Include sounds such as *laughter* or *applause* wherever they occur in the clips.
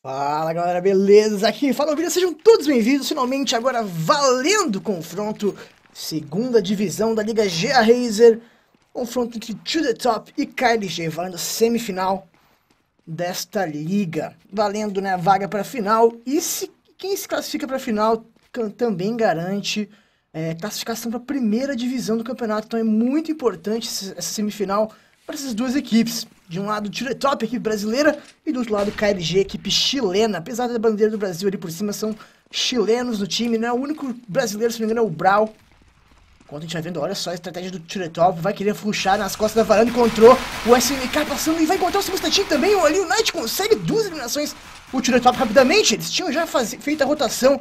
Fala galera, beleza? Aqui fala vida, sejam todos bem-vindos. Finalmente, agora valendo confronto, segunda divisão da Liga GA Razer. Confronto entre To The Top e KLG, valendo semifinal desta liga. Valendo né, a vaga para final. E se, quem se classifica para final também garante é, classificação para a primeira divisão do campeonato. Então é muito importante essa semifinal para essas duas equipes. De um lado, o Top, equipe brasileira, e do outro lado, KLG, equipe chilena. Apesar da bandeira do Brasil ali por cima, são chilenos no time, né? O único brasileiro, se não me engano, é o Brau. Enquanto a gente vai vendo, olha só a estratégia do Top, vai querer fluxar nas costas da varanda, encontrou o SMK passando e vai encontrar o Sebastian também. Ali o Knight consegue duas eliminações. O Top rapidamente, eles tinham já feito a rotação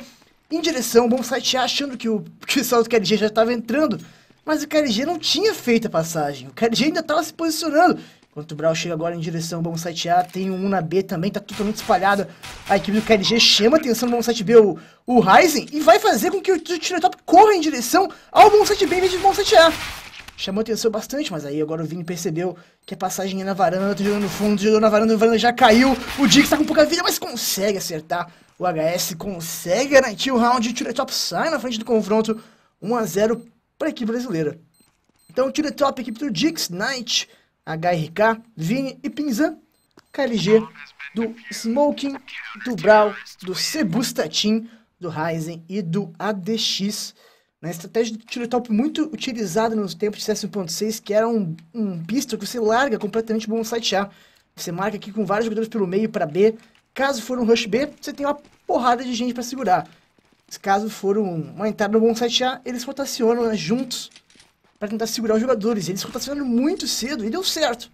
em direção ao bom site achando que o, *laughs* que o salto KLG já estava entrando. Mas o KLG não tinha feito a passagem. O KLG ainda estava se posicionando. Enquanto o Brawl chega agora em direção ao bom site A, tem um na B também, tá totalmente espalhada. A equipe do KLG chama atenção no bom site B, o, o Ryzen, e vai fazer com que o Tiretop corra em direção ao bom site B em vez do bom site A. Chamou atenção bastante, mas aí agora o Vini percebeu que a passagem é na varanda, tá jogando no fundo, jogou na varanda, a varanda já caiu. O Dix tá com pouca vida, mas consegue acertar. O HS consegue garantir o round, o Tiretop sai na frente do confronto, 1x0 para a equipe brasileira. Então, Tiretop, equipe do Dix, Knight, HRK, Vini e Pinzan, KLG, do Smoking, do Brawl, do Sebustatin, do Ryzen e do ADX. Na estratégia do tiro top muito utilizada nos tempos de CS 1.6, que era um, um pistol que você larga completamente bom site A. Você marca aqui com vários jogadores pelo meio para B. Caso for um rush B, você tem uma porrada de gente para segurar. Caso for um, uma entrada no bom site A, eles rotacionam né, juntos para tentar segurar os jogadores. Eles rotacionaram muito cedo e deu certo.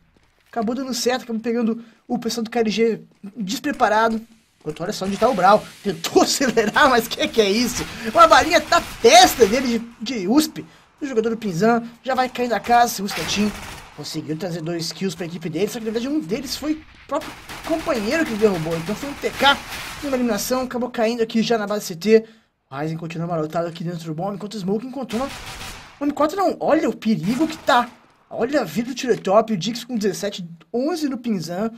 Acabou dando certo, acabou pegando o pessoal do KLG despreparado. Enquanto olha só onde tá o Brau. Tentou *laughs* acelerar, mas o que, que é isso? Uma balinha na testa dele de, de USP. O jogador do Pinzan já vai cair da casa. O Statin conseguiu trazer dois kills para a equipe dele. Só que na verdade um deles foi o próprio companheiro que derrubou. Então foi um TK uma eliminação. Acabou caindo aqui já na base CT. O Ryzen continua marotado aqui dentro do bomb. Enquanto o Smoke encontrou uma o M4 não, olha o perigo que tá. Olha a vida do Tiretop, o Dix com 17, 11 no Pinzan.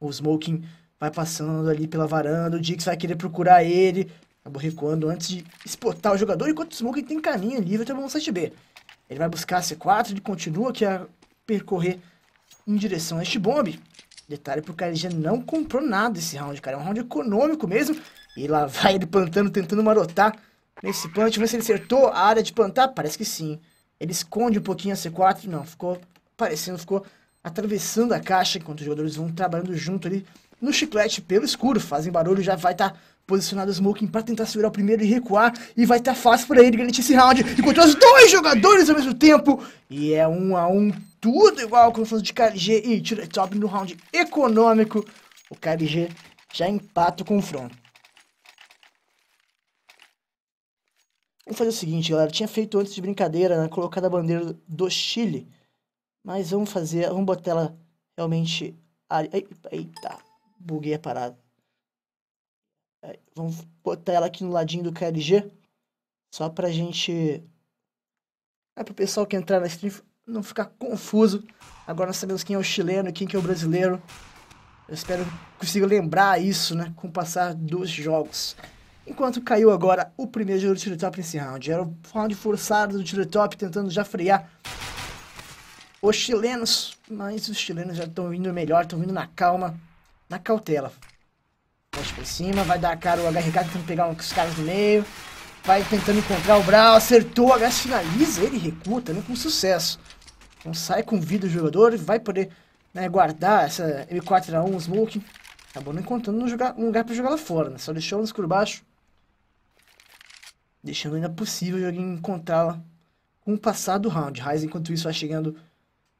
O Smoking vai passando ali pela varanda, o Dix vai querer procurar ele. Acabou recuando antes de spotar o jogador, enquanto o Smoking tem caminho livre até o bom site B. Ele vai buscar a C4, ele continua aqui a percorrer em direção a este bombe. Detalhe pro cara, ele já não comprou nada esse round, cara. É um round econômico mesmo. E lá vai ele plantando, tentando marotar Nesse plant, ver se ele acertou a área de plantar. Parece que sim. Ele esconde um pouquinho a C4. Não, ficou parecendo, ficou atravessando a caixa enquanto os jogadores vão trabalhando junto ali no chiclete pelo escuro. Fazem barulho, já vai estar tá posicionado o Smoking para tentar segurar o primeiro e recuar. E vai estar tá fácil para ele garantir esse round. Enquanto os dois jogadores ao mesmo tempo. E é um a um, tudo igual com o de KLG e tira top no round econômico. O KLG já empata o confronto. Vamos fazer o seguinte, galera. tinha feito antes de brincadeira, né? A bandeira do Chile. Mas vamos fazer... Vamos botar ela realmente... Eita. Buguei a parada. Vamos botar ela aqui no ladinho do KLG. Só pra gente... É pro pessoal que entrar na stream não ficar confuso. Agora nós sabemos quem é o chileno e quem que é o brasileiro. Eu espero que consiga lembrar isso, né? Com o passar dos jogos. Enquanto caiu agora o primeiro jogo do tiro top nesse round. Era o round forçado do tiro top, tentando já frear os chilenos. Mas os chilenos já estão vindo melhor, estão vindo na calma, na cautela. Puxa pra cima, vai dar a cara o HRK tentando pegar os caras no meio. Vai tentando encontrar o Brawl, acertou, o HS finaliza, ele recua também com sucesso. Então sai com vida o jogador, vai poder né, guardar essa M4A1 Smoke. Acabou não encontrando um lugar, um pra jogar lá fora, né? Só deixou no escuro baixo deixando ainda possível alguém encontrá-la com o passar do round. Raiz, enquanto isso, vai chegando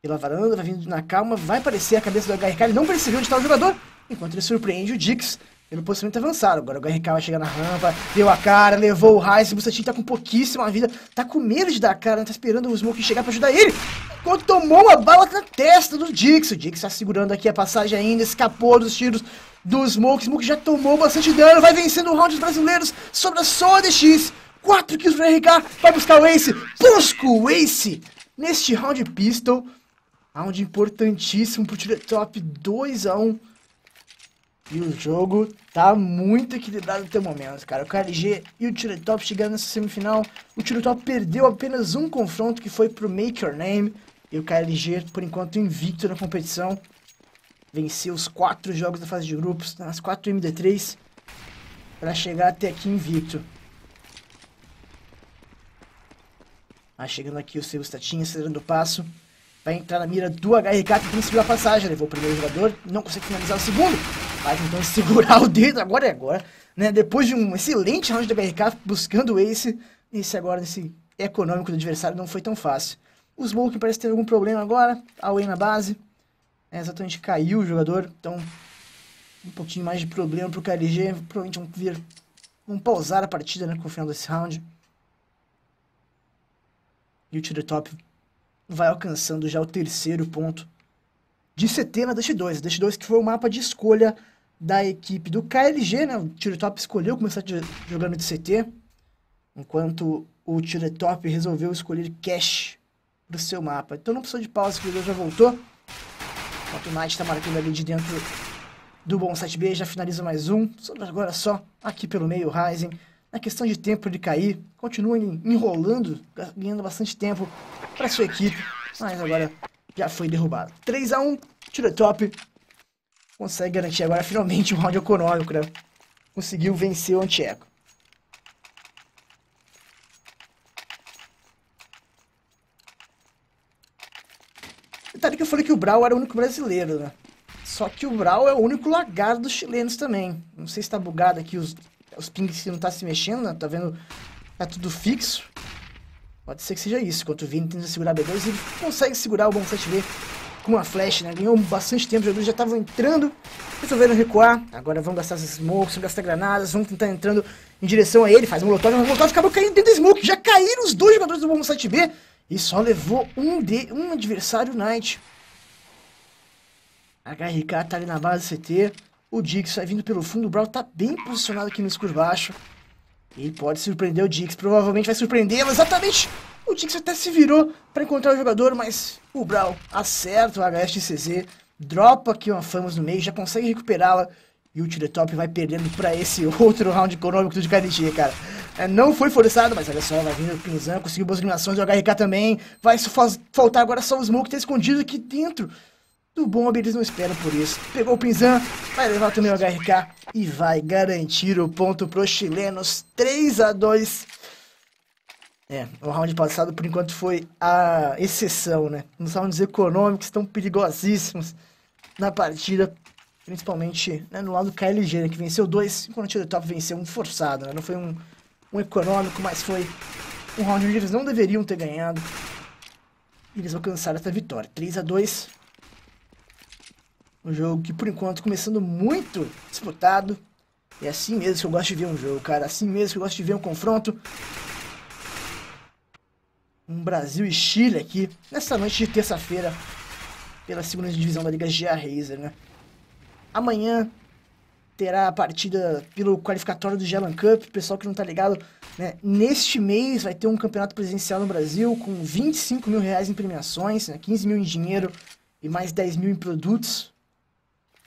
pela varanda, vai vindo na calma, vai aparecer a cabeça do HRK, ele não percebeu onde está o jogador, enquanto ele surpreende o Dix pelo posicionamento avançado. Agora o HRK vai chegar na rampa, deu a cara, levou o Raiz, o Bustatin tá com pouquíssima vida, tá com medo de dar a cara, tá esperando o Smoke chegar para ajudar ele, enquanto tomou uma bala na testa do Dix. O Dix tá segurando aqui a passagem ainda, escapou dos tiros do Smoke, Smoke já tomou bastante dano, vai vencendo o round dos brasileiros, sobra só a DX. 4 kills para RK, vai buscar o Ace, busca o Ace neste round pistol. Round importantíssimo pro Top 2 a 1 E o jogo tá muito equilibrado até o momento, cara. O KLG e o Tiretop chegaram nessa semifinal. O Tiretop perdeu apenas um confronto que foi pro Make Your Name. E o KLG, por enquanto, invicto na competição. Venceu os quatro jogos da fase de grupos, nas quatro MD3, para chegar até aqui invicto. Vai chegando aqui o seu Statinha, acelerando o passo. Vai entrar na mira do HRK, tentando segurar a passagem. Levou o primeiro jogador, não consegue finalizar o segundo. Vai tentando *laughs* segurar o dedo, agora é agora. Né? Depois de um excelente round do HRK, buscando o ace, esse agora, nesse econômico do adversário, não foi tão fácil. O Smoke parece ter algum problema agora, away na base. É, exatamente, caiu o jogador, então um pouquinho mais de problema pro KLG. Provavelmente vão vir, vão pausar a partida né, com o final desse round. E o tiro top vai alcançando já o terceiro ponto de CT na Dash 2. Dash 2 que foi o mapa de escolha da equipe do KLG, né? O tiro top escolheu começar jogando de CT, enquanto o tiro top resolveu escolher cash pro seu mapa. Então não precisou de pausa, que o já voltou. O Knight tá marcando ali de dentro do bom 7B, já finaliza mais um. Agora só aqui pelo meio, o Ryzen. Na questão de tempo de cair, continua enrolando, ganhando bastante tempo para sua equipe, mas agora já foi derrubado. 3 a 1 tira top. Consegue garantir agora finalmente um round econômico, né? Conseguiu vencer o Antieco. Detalhe que eu falei que o Brau era o único brasileiro, né? Só que o Brau é o único lagarto dos chilenos também. Não sei se tá bugado aqui os, os pings não tá se mexendo, né? Tá vendo? Tá tudo fixo. Pode ser que seja isso. Enquanto o Vini tenta segurar B2, ele consegue segurar o bom 7B com uma flash, né? Ganhou bastante tempo, os jogadores já estavam entrando, resolveram recuar. Agora vão gastar as smokes, vão gastar granadas, vão tentar entrando em direção a ele. Faz um molotov, mas o molotov acabou caindo dentro do smoke. Já caíram os dois jogadores do bom 7B e só levou um, de, um adversário Knight. HRK tá ali na base CT. O Dix vai vindo pelo fundo. O Brawl tá bem posicionado aqui no escuro baixo. Ele pode surpreender o Dix. Provavelmente vai surpreendê-lo. Exatamente! O Dix até se virou para encontrar o jogador, mas o Brawl acerta o HSTCZ. Dropa aqui uma Famos no meio. Já consegue recuperá-la. E o Tiretop vai perdendo para esse *laughs* outro round econômico de KDG, cara. É, não foi forçado, mas olha só, vai vindo o Pinzan, conseguiu boas eliminações do HRK também. Vai faltar agora só o Smoke, tá escondido aqui dentro do bomb, eles não esperam por isso. Pegou o Pinzan, vai levar também o HRK e vai garantir o ponto pros chilenos. 3 a 2 É, o round passado por enquanto foi a exceção, né? Nos rounds econômicos estão perigosíssimos na partida. Principalmente né, no lado do KLG, né, que venceu dois, enquanto o Tio Top venceu um forçado, né? Não foi um, um econômico, mas foi um round onde eles não deveriam ter ganhado. Eles alcançaram essa vitória. 3 a 2 um jogo que, por enquanto, começando muito disputado. É assim mesmo que eu gosto de ver um jogo, cara. Assim mesmo que eu gosto de ver um confronto. Um Brasil e Chile aqui, nessa noite de terça-feira, pela segunda divisão da Liga GA Razer, né? Amanhã terá a partida pelo qualificatório do Gelan Cup. Pessoal que não tá ligado, né? Neste mês vai ter um campeonato presencial no Brasil com 25 mil reais em premiações, né? 15 mil em dinheiro e mais 10 mil em produtos.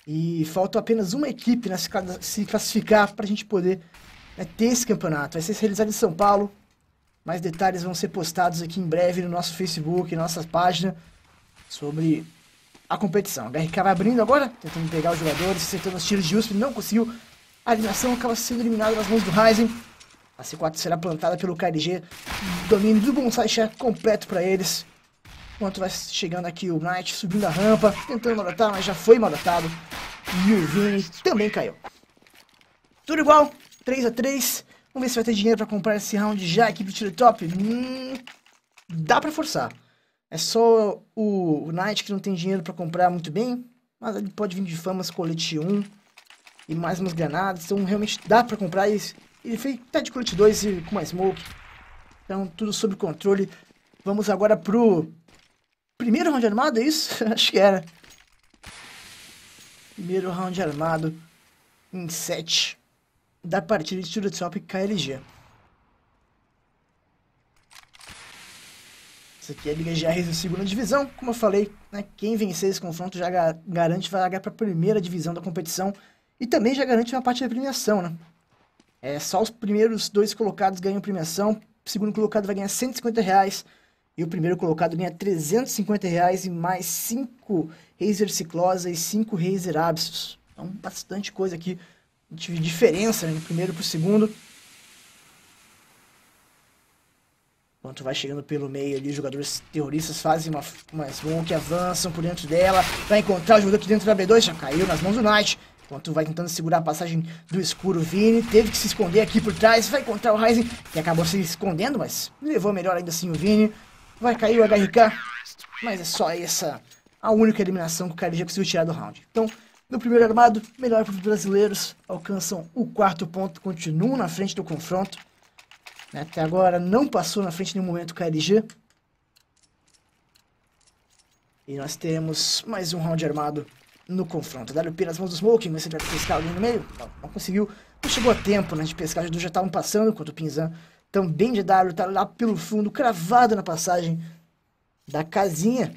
E falta apenas uma equipe né, se classificar para a gente poder né, ter esse campeonato. Vai ser realizado em São Paulo. Mais detalhes vão ser postados aqui em breve no nosso Facebook, na nossa página, sobre a competição. A HRK vai abrindo agora, tentando pegar os jogadores, acertando os tiros de USP, não conseguiu. A eliminação acaba sendo eliminada nas mãos do Ryzen. A C4 será plantada pelo KLG. Domínio do Bonsai completo para eles. Enquanto vai chegando aqui o Knight, subindo a rampa, tentando marotar, mas já foi marotado. E o Vini também caiu. Tudo igual, 3 a 3 Vamos ver se vai ter dinheiro pra comprar esse round já, equipe tiro top. Hum, dá pra forçar. É só o, Knight que não tem dinheiro pra comprar muito bem. Mas ele pode vir de famas colete 1 e mais umas granadas. Então realmente dá pra comprar isso. Ele fez até de colete 2 e com mais smoke. Então tudo sob controle. Vamos agora pro Primeiro round armado, é isso? *laughs* Acho que era. Primeiro round armado em 7 da partida de Studio Top KLG. Isso aqui é a Liga GR da segunda divisão. Como eu falei, né, quem vencer esse confronto já garante vaga para a primeira divisão da competição. E também já garante uma parte da premiação, né? É, só os primeiros dois colocados ganham premiação, o segundo colocado vai ganhar 150 reais e o primeiro colocado ganha 350 reais e mais 5 Razer Ciclosa e 5 Razer Absus. Então, bastante coisa aqui de diferença né, do primeiro para o segundo. Enquanto vai chegando pelo meio ali, jogadores terroristas fazem uma, uma smoke, avançam por dentro dela. Vai encontrar o jogador dentro da B2, já caiu nas mãos do Knight. Enquanto vai tentando segurar a passagem do escuro, Vini teve que se esconder aqui por trás. Vai encontrar o Ryzen, que acabou se escondendo, mas levou melhor ainda assim o Vini. Vai cair o HRK, mas é só essa a única eliminação que o KLG conseguiu tirar do round. Então, no primeiro armado, melhor para os brasileiros, alcançam o quarto ponto, continuam na frente do confronto. Até agora não passou na frente em nenhum momento o KLG. E nós temos mais um round armado no confronto. WP nas mãos do Smoking, mas ele vai pescar alguém no meio? Não, não conseguiu. Não chegou a tempo né, de pescar, já estavam passando, enquanto o Pinzan também de W tá lá pelo fundo, cravado na passagem da casinha.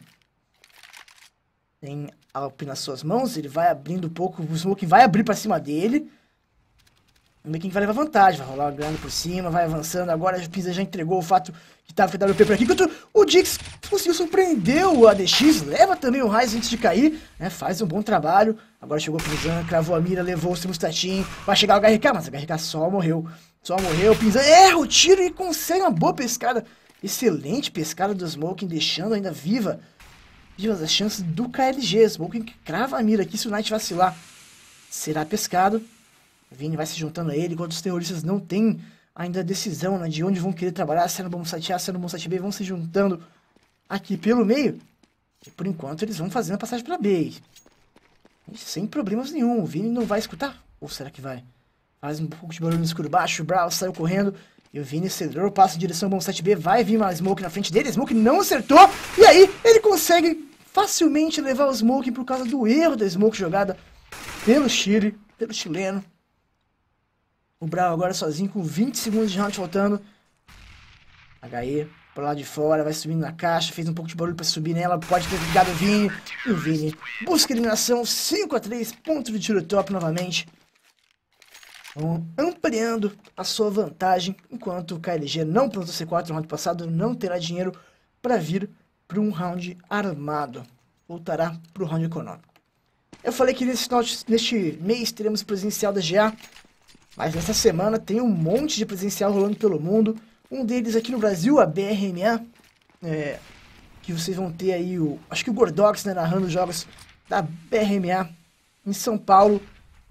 Tem Alp nas suas mãos, ele vai abrindo um pouco, o Smoking vai abrir para cima dele. O Mekin vai levar vantagem, vai rolar o grande por cima, vai avançando. Agora a Pisa já entregou o fato que estava com WP por aqui. Enquanto o Dix conseguiu surpreender o ADX, leva também o Raiz antes de cair, né? Faz um bom trabalho. Agora chegou o Pinzan, cravou a mira, levou o Simustatin. Vai chegar o HRK, mas o HRK só morreu. Só morreu. Pinzan erra o tiro e consegue uma boa pescada. Excelente pescada do Smoking, deixando ainda viva. Vivas as chances do KLG. Smoking que crava a mira aqui se o Knight vacilar. Será pescado. Vini vai se juntando a ele, enquanto os terroristas não têm ainda decisão né, de onde vão querer trabalhar, se é no bom site A, se é no bom site B, vão se juntando aqui pelo meio. E por enquanto eles vão fazendo a passagem para B. E sem problemas nenhum. O Vini não vai escutar? Ou será que vai? Faz um pouco de barulho no escuro baixo, o Brawl saiu correndo. E o Vini acelerou o passo em direção ao bom site B. Vai vir uma Smoke na frente dele. A Smoke não acertou. E aí ele consegue facilmente levar o Smoke por causa do erro da Smoke jogada pelo Chile, pelo chileno. O Brown agora sozinho com 20 segundos de round faltando. HE por lá de fora, vai subindo na caixa, fez um pouco de barulho para subir nela, pode ter ligado o Vini. E o Vini busca eliminação, 5 a 3 ponto de tiro top novamente. Ampliando a sua vantagem, enquanto o KLG não plantou C4 no round passado, não terá dinheiro para vir para um round armado. Voltará para o round econômico. Eu falei que nesse, neste mês teremos presencial da GA, mas nessa semana tem um monte de presencial rolando pelo mundo. Um deles aqui no Brasil, a BRMA, é, que vocês vão ter aí o. Acho que o Gordox né, narrando jogos da BRMA em São Paulo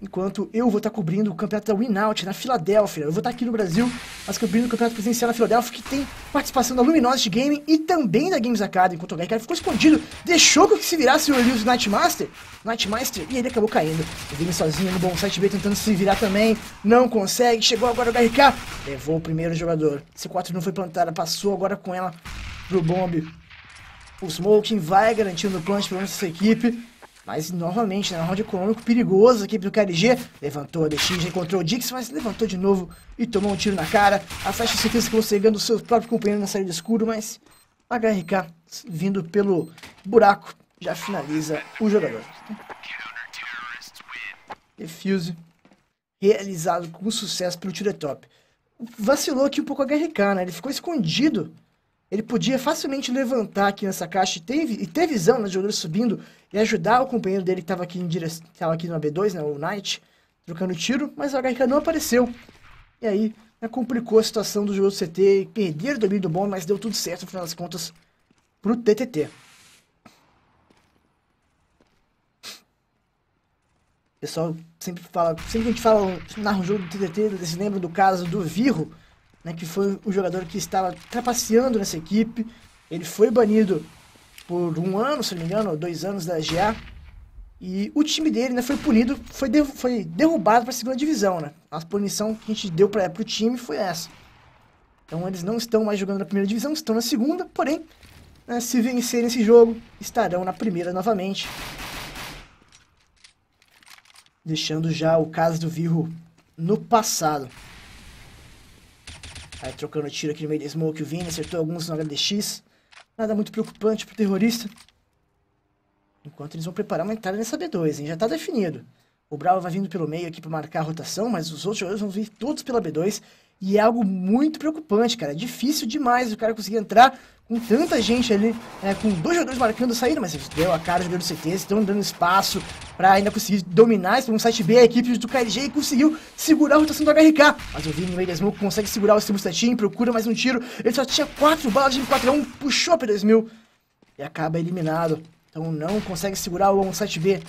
enquanto eu vou estar tá cobrindo o campeonato da Winout na Filadélfia. Eu vou estar tá aqui no Brasil, mas cobrindo o campeonato presencial na Filadélfia, que tem participação da Luminosity Gaming e também da Games Academy, enquanto o Gaikai ficou escondido, deixou que se virasse o Elius Nightmaster, Nightmaster, e ele acabou caindo. O Vini sozinho no bom site B tentando se virar também, não consegue, chegou agora o HRK, levou o primeiro jogador. C4 não foi plantada, passou agora com ela pro bomb. O Smoking vai garantindo o plant para essa equipe. Mas novamente, né, um round econômico perigoso aqui pro KLG. Levantou a DX, encontrou o Dix, mas levantou de novo e tomou um tiro na cara. A flecha certeza que você o seu próprio companheiro na saída escuro, mas HRK vindo pelo buraco já finaliza o jogador. Defuse realizado com sucesso pelo tiro top. Vacilou aqui um pouco o HRK, né? Ele ficou escondido ele podia facilmente levantar aqui nessa caixa e ter, e ter visão nos jogadores subindo e ajudar o companheiro dele que estava aqui em direção, aqui no B2, né, o Knight, trocando tiro, mas o HK não apareceu. E aí, né, complicou a situação do jogo do CT, perder o domínio do bom, mas deu tudo certo no final das contas pro TTT. O pessoal sempre fala, sempre que a gente fala, narra um jogo do TTT, eles lembram do caso do Virro, né, que foi o jogador que estava trapaceando nessa equipe. Ele foi banido por um ano, se não me engano, dois anos da GA. E o time dele né, foi punido, foi, de, foi derrubado para a segunda divisão. Né? A punição que a gente deu para o time foi essa. Então eles não estão mais jogando na primeira divisão, estão na segunda, porém, né, se vencerem esse jogo, estarão na primeira novamente. Deixando já o caso do Virro no passado. Aí trocando tiro aqui no meio da smoke, o Vini acertou alguns no HDX. Nada muito preocupante pro terrorista. Enquanto eles vão preparar uma entrada nessa B2, hein? Já tá definido. O Brau vai vindo pelo meio aqui para marcar a rotação, mas os outros jogadores vão vir todos pela B2. E é algo muito preocupante, cara. É difícil demais o cara conseguir entrar com tanta gente ali, né, com dois jogadores marcando a saída, mas deu a cara, jogador do CT, estão dando espaço para ainda conseguir dominar esse site B, a equipe do KLG conseguiu segurar a rotação do HRK. Mas o Vini no meio consegue segurar o Simustatin, procura mais um tiro, ele só tinha quatro balas de M4A1, puxou a P2000 e acaba eliminado. Então não consegue segurar o site B.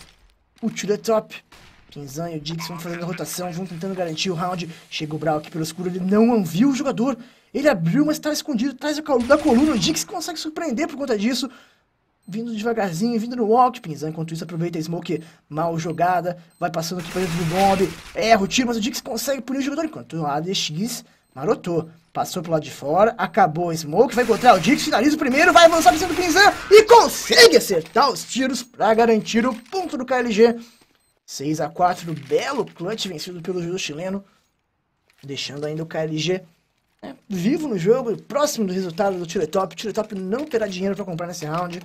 O tiro é top. Kinzan e o Dix vão fazendo a rotação, vão tentando garantir o round. Chega o Brau aqui pelo escuro, ele não viu o jogador. Ele abriu, mas estava escondido atrás da coluna. O Dix consegue surpreender por conta disso. Vindo devagarzinho, vindo no walk. Pinzan, enquanto isso, aproveita a smoke mal jogada. Vai passando aqui para dentro do bomb. Erra o tiro, mas o Dix consegue punir o jogador. Enquanto o ADX marotou. Passou pro lado de fora, acabou a smoke, vai encontrar o Dix, finaliza o primeiro, vai avançar em cima do Pinzan e consegue acertar os tiros para garantir o ponto do KLG. 6 a 4 belo clutch vencido pelo judo chileno, deixando ainda o KLG né, vivo no jogo, próximo do resultado do Tiletop. O Tiletop não terá dinheiro para comprar nesse round.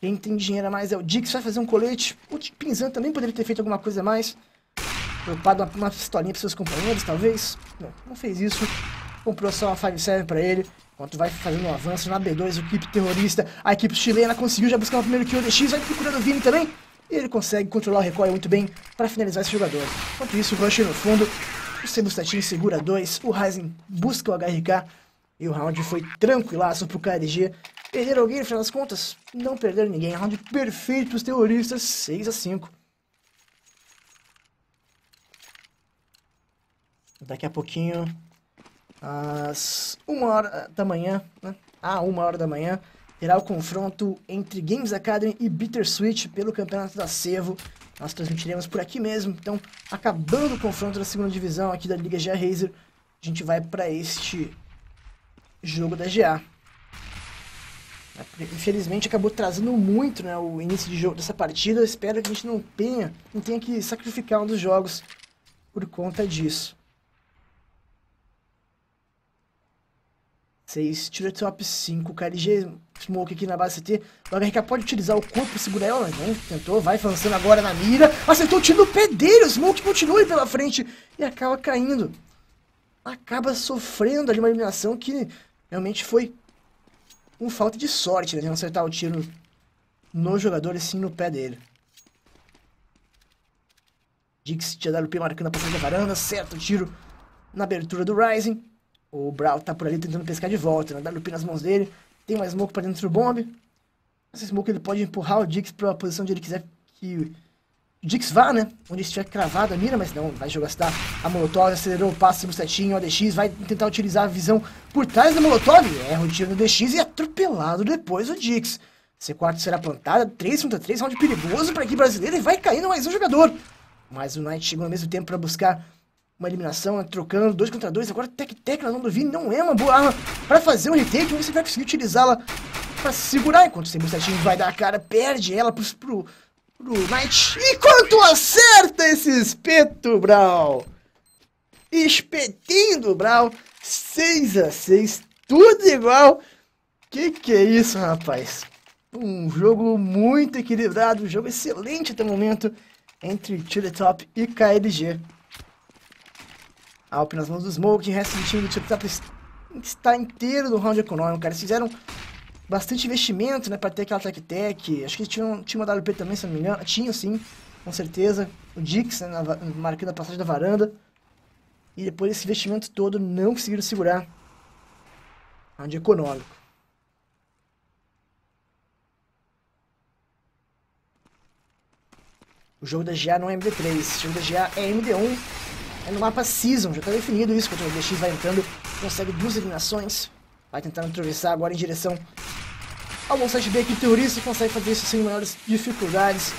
Quem tem dinheiro a mais é o Dix, vai fazer um colete. O Pinzan também poderia ter feito alguma coisa a mais. Preocupado uma, uma pistolinha para seus companheiros, talvez. Não, não fez isso. Comprou só uma 5-7 para ele. Enquanto vai fazendo um avanço na B2, a equipe terrorista, a equipe chilena conseguiu já buscar o primeiro kill DX, vai procurando o Vini também. E ele consegue controlar o recoil muito bem para finalizar esse jogador. Enquanto isso, o Rush no fundo, o Sebustatin segura dois, o Ryzen busca o HRK e o round foi tranquilaço pro KLG. Perderam alguém no final das contas? Não perderam ninguém. Round perfeito pros terroristas, 6 a 5 Daqui a pouquinho, às 1 hora da manhã, né? Ah, 1 hora da manhã, terá o confronto entre Games Academy e Bittersweet pelo campeonato da Sevo. Nós transmitiremos por aqui mesmo. Então, acabando o confronto da segunda divisão aqui da Liga GA Razer, a gente vai para este jogo da GA. Infelizmente acabou trazendo muito né, o início de jogo dessa partida. Eu espero que a gente não tenha, não tenha que sacrificar um dos jogos por conta disso. 6, tira top 5, KLG Smoke aqui na base CT. O HRK pode utilizar o corpo para segurar ela, mas não. Tentou, vai avançando agora na mira. Acertou o tiro no pé dele. O Smoke continua pela frente e acaba caindo. Acaba sofrendo ali uma eliminação que realmente foi com falta de sorte, né? De não acertar o tiro no jogador e sim no pé dele. Dix tinha dado o pé marcando a passagem da varanda, certo tiro na abertura do Rising. O Brawl tá por ali tentando pescar de volta, né? Pé nas mãos dele. Tem uma smoke pra dentro do bomb. Essa smoke ele pode empurrar o Dix pra posição onde ele quiser que o Dix vá, né? Onde estiver cravado a mira, mas não, vai jogar a Molotov, acelerou o passe no setinho, o ADX, vai tentar utilizar a visão por trás da Molotov, erra o tiro no DX e é atropelado depois o Dix. C4 será plantada, 3 contra 3, round perigoso para a equipe brasileira e vai caindo mais um jogador. Mas o Knight chegou ao mesmo tempo para buscar uma eliminação, trocando dois contra dois. Agora Tec-Tec na mão Vini não é uma boa arma para fazer um retake. Você vai conseguir utilizá-la para segurar. Enquanto o Sebustatinho vai dar a cara, perde ela pro, pro, pro Knight. Enquanto acerta esse espeto, Brawl. Espetinho do Brawl. 6 a 6 tudo igual. Que que é isso, rapaz? Um jogo muito equilibrado, um jogo excelente até o momento entre Top e KLG. Alp nas mãos do Smoke, o resto do time do Tio tá, está inteiro no round econômico, cara. Eles fizeram bastante investimento, né, pra ter aquela tech-tech. Acho que tinha uma WP também, se não me engano. Tinha, sim, com certeza. O Dix, né, na, marcando a passagem da varanda. E depois desse investimento todo, não conseguiram segurar round econômico. O jogo da GA não é MD3, o jogo da GA é MD1 é no mapa Season, já está definido isso, quando o DX vai entrando, consegue duas eliminações. Vai tentando atravessar agora em direção ao bom site B, que terrorista consegue fazer isso sem maiores dificuldades.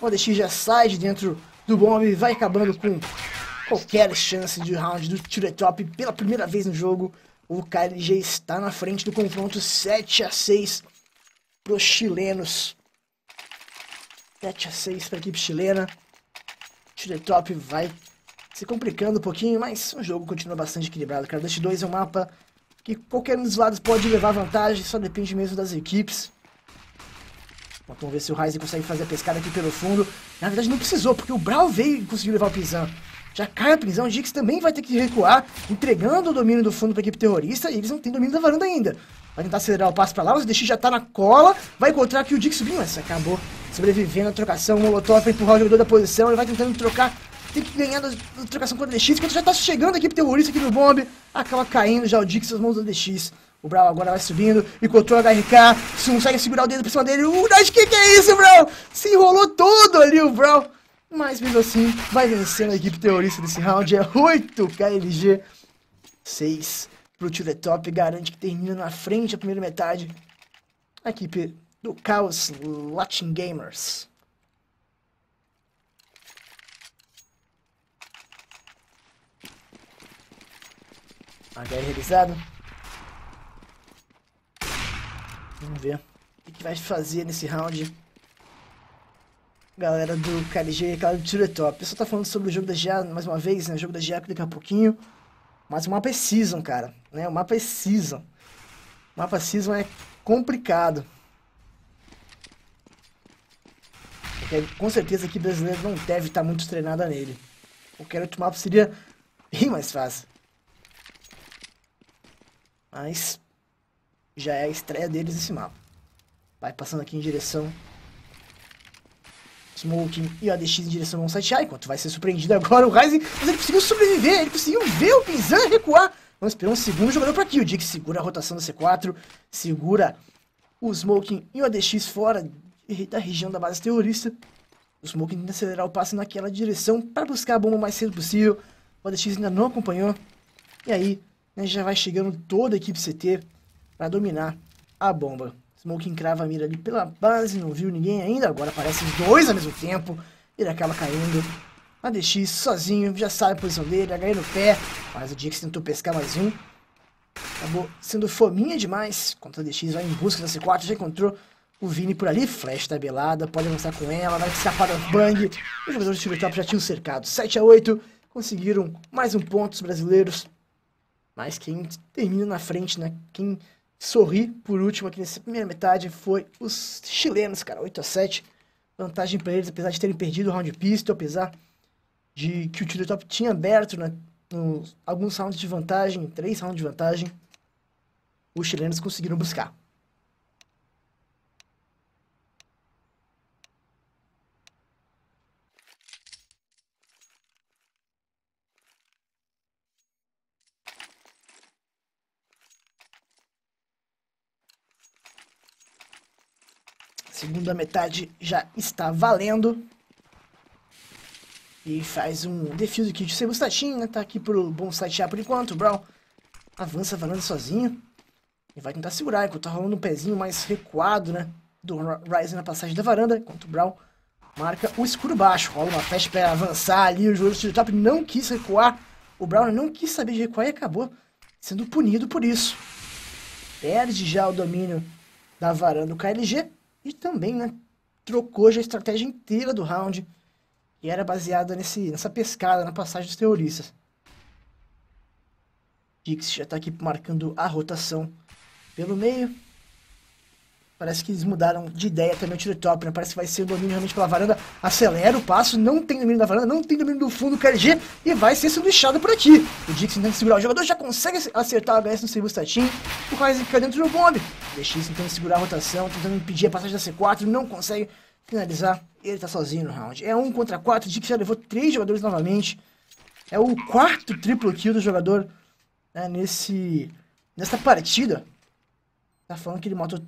O DX já sai de dentro do bomb e vai acabando com qualquer chance de round do tiro top pela primeira vez no jogo. O KLG está na frente do confronto 7 a 6 para os chilenos. 7 a 6 para a equipe chilena. Tiro top vai se complicando um pouquinho, mas o jogo continua bastante equilibrado. Cara, Dust 2 é um mapa que qualquer um dos lados pode levar vantagem, só depende mesmo das equipes. vamos ver se o Ryzen consegue fazer a pescada aqui pelo fundo. Na verdade não precisou, porque o Brawl veio e conseguiu levar o Pisan. Já cai a prisão, o Dix também vai ter que recuar, entregando o domínio do fundo para a equipe terrorista, e eles não têm domínio da varanda ainda. Vai tentar acelerar o passo para lá, o ZDX já tá na cola, vai encontrar aqui o Dix subindo, mas acabou sobrevivendo a trocação, o Molotov para empurrar o jogador da posição, ele vai tentando trocar, tem que ganhar da, trocação com o DX, enquanto já tá chegando a equipe terrorista aqui no bomb, acaba caindo já o Dix nas mãos do DX. O Brawl agora vai subindo, encontrou o HRK, se consegue segurar o dedo por cima dele, o Night, que é isso, Brawl? Se enrolou todo ali o Brawl. Mas mesmo assim, vai vencendo a equipe terrorista desse round. É 8 KLG, 6 pro To The Top. Garante que termina na frente a primeira metade. A equipe do Chaos Latin Gamers. HR realizado. Vamos ver o que vai fazer nesse round galera do KLG galera do Tiretop. O pessoal tá falando sobre o jogo da GA mais uma vez, né? O jogo da GA daqui a pouquinho. Mas o mapa é Season, cara. Né? O mapa é Season. O mapa Season é complicado. Porque, com certeza que brasileiro não deve estar tá muito treinada nele. Qualquer outro mapa seria bem mais fácil. Mas já é a estreia deles esse mapa. Vai passando aqui em direção Smoking e o ADX em direção ao A, enquanto vai ser surpreendido agora o Ryzen, mas ele conseguiu sobreviver, ele conseguiu ver o Pinzan recuar. Vamos esperar um segundo jogador para aqui, o Dick segura a rotação do C4, segura o Smoking e o ADX fora da região da base terrorista. O Smoking tenta acelerar o passe naquela direção para buscar a bomba o mais cedo possível. O ADX ainda não acompanhou. E aí, né, já vai chegando toda a equipe CT para dominar a bomba. Smoke encrava a mira ali pela base, não viu ninguém ainda. Agora aparecem dois ao mesmo tempo. Ele acaba caindo. A DX sozinho, já sabe a posição dele, HE no pé. Mas o Dix tentou pescar mais um. Acabou sendo fominha demais. Contra a DX vai em busca da C4, já encontrou o Vini por ali. Flash tabelada, pode avançar com ela, vai escapar da bang. Os jogadores do time top já tinham cercado. 7 a 8 conseguiram mais um ponto os brasileiros. Mas quem termina na frente, né? Quem sorrir por último aqui nessa primeira metade foi os chilenos, cara, 8 a 7 Vantagem para eles, apesar de terem perdido o round pistol, apesar de que o tiro top tinha aberto né, alguns rounds de vantagem, três rounds de vantagem, os chilenos conseguiram buscar. Segunda metade já está valendo. E faz um defuse aqui de Sebustatin, né? Tá aqui pro bom site A por enquanto. O Brown avança valendo sozinho. E vai tentar segurar, enquanto tá rolando um pezinho mais recuado, né? Do Ryzen na passagem da varanda. Enquanto o Brown marca o escuro baixo. Rola uma flash para avançar ali. O jogador do top não quis recuar. O Brown não quis saber de recuar e acabou sendo punido por isso. Perde já o domínio da varanda do KLG. E também, né, trocou já a estratégia inteira do round, e era baseada nesse, nessa pescada, na passagem dos terroristas. Dix já está aqui marcando a rotação pelo meio. Parece que eles mudaram de ideia também o tiro top, né? Parece que vai ser o domínio realmente pela varanda. Acelera o passo, não tem domínio da varanda, não tem domínio do fundo do KLG e vai ser sanduichado por aqui. O Dix tentando segurar o jogador, já consegue acertar o HS no serviço Tatim. O Ryzen fica dentro do bombe. DX tentando segurar a rotação, tentando impedir a passagem da C4, não consegue finalizar. Ele tá sozinho no round. É um contra quatro, o Dix já levou três jogadores novamente. É o quarto triplo kill do jogador né, nesse, nessa partida. Tá falando que ele matou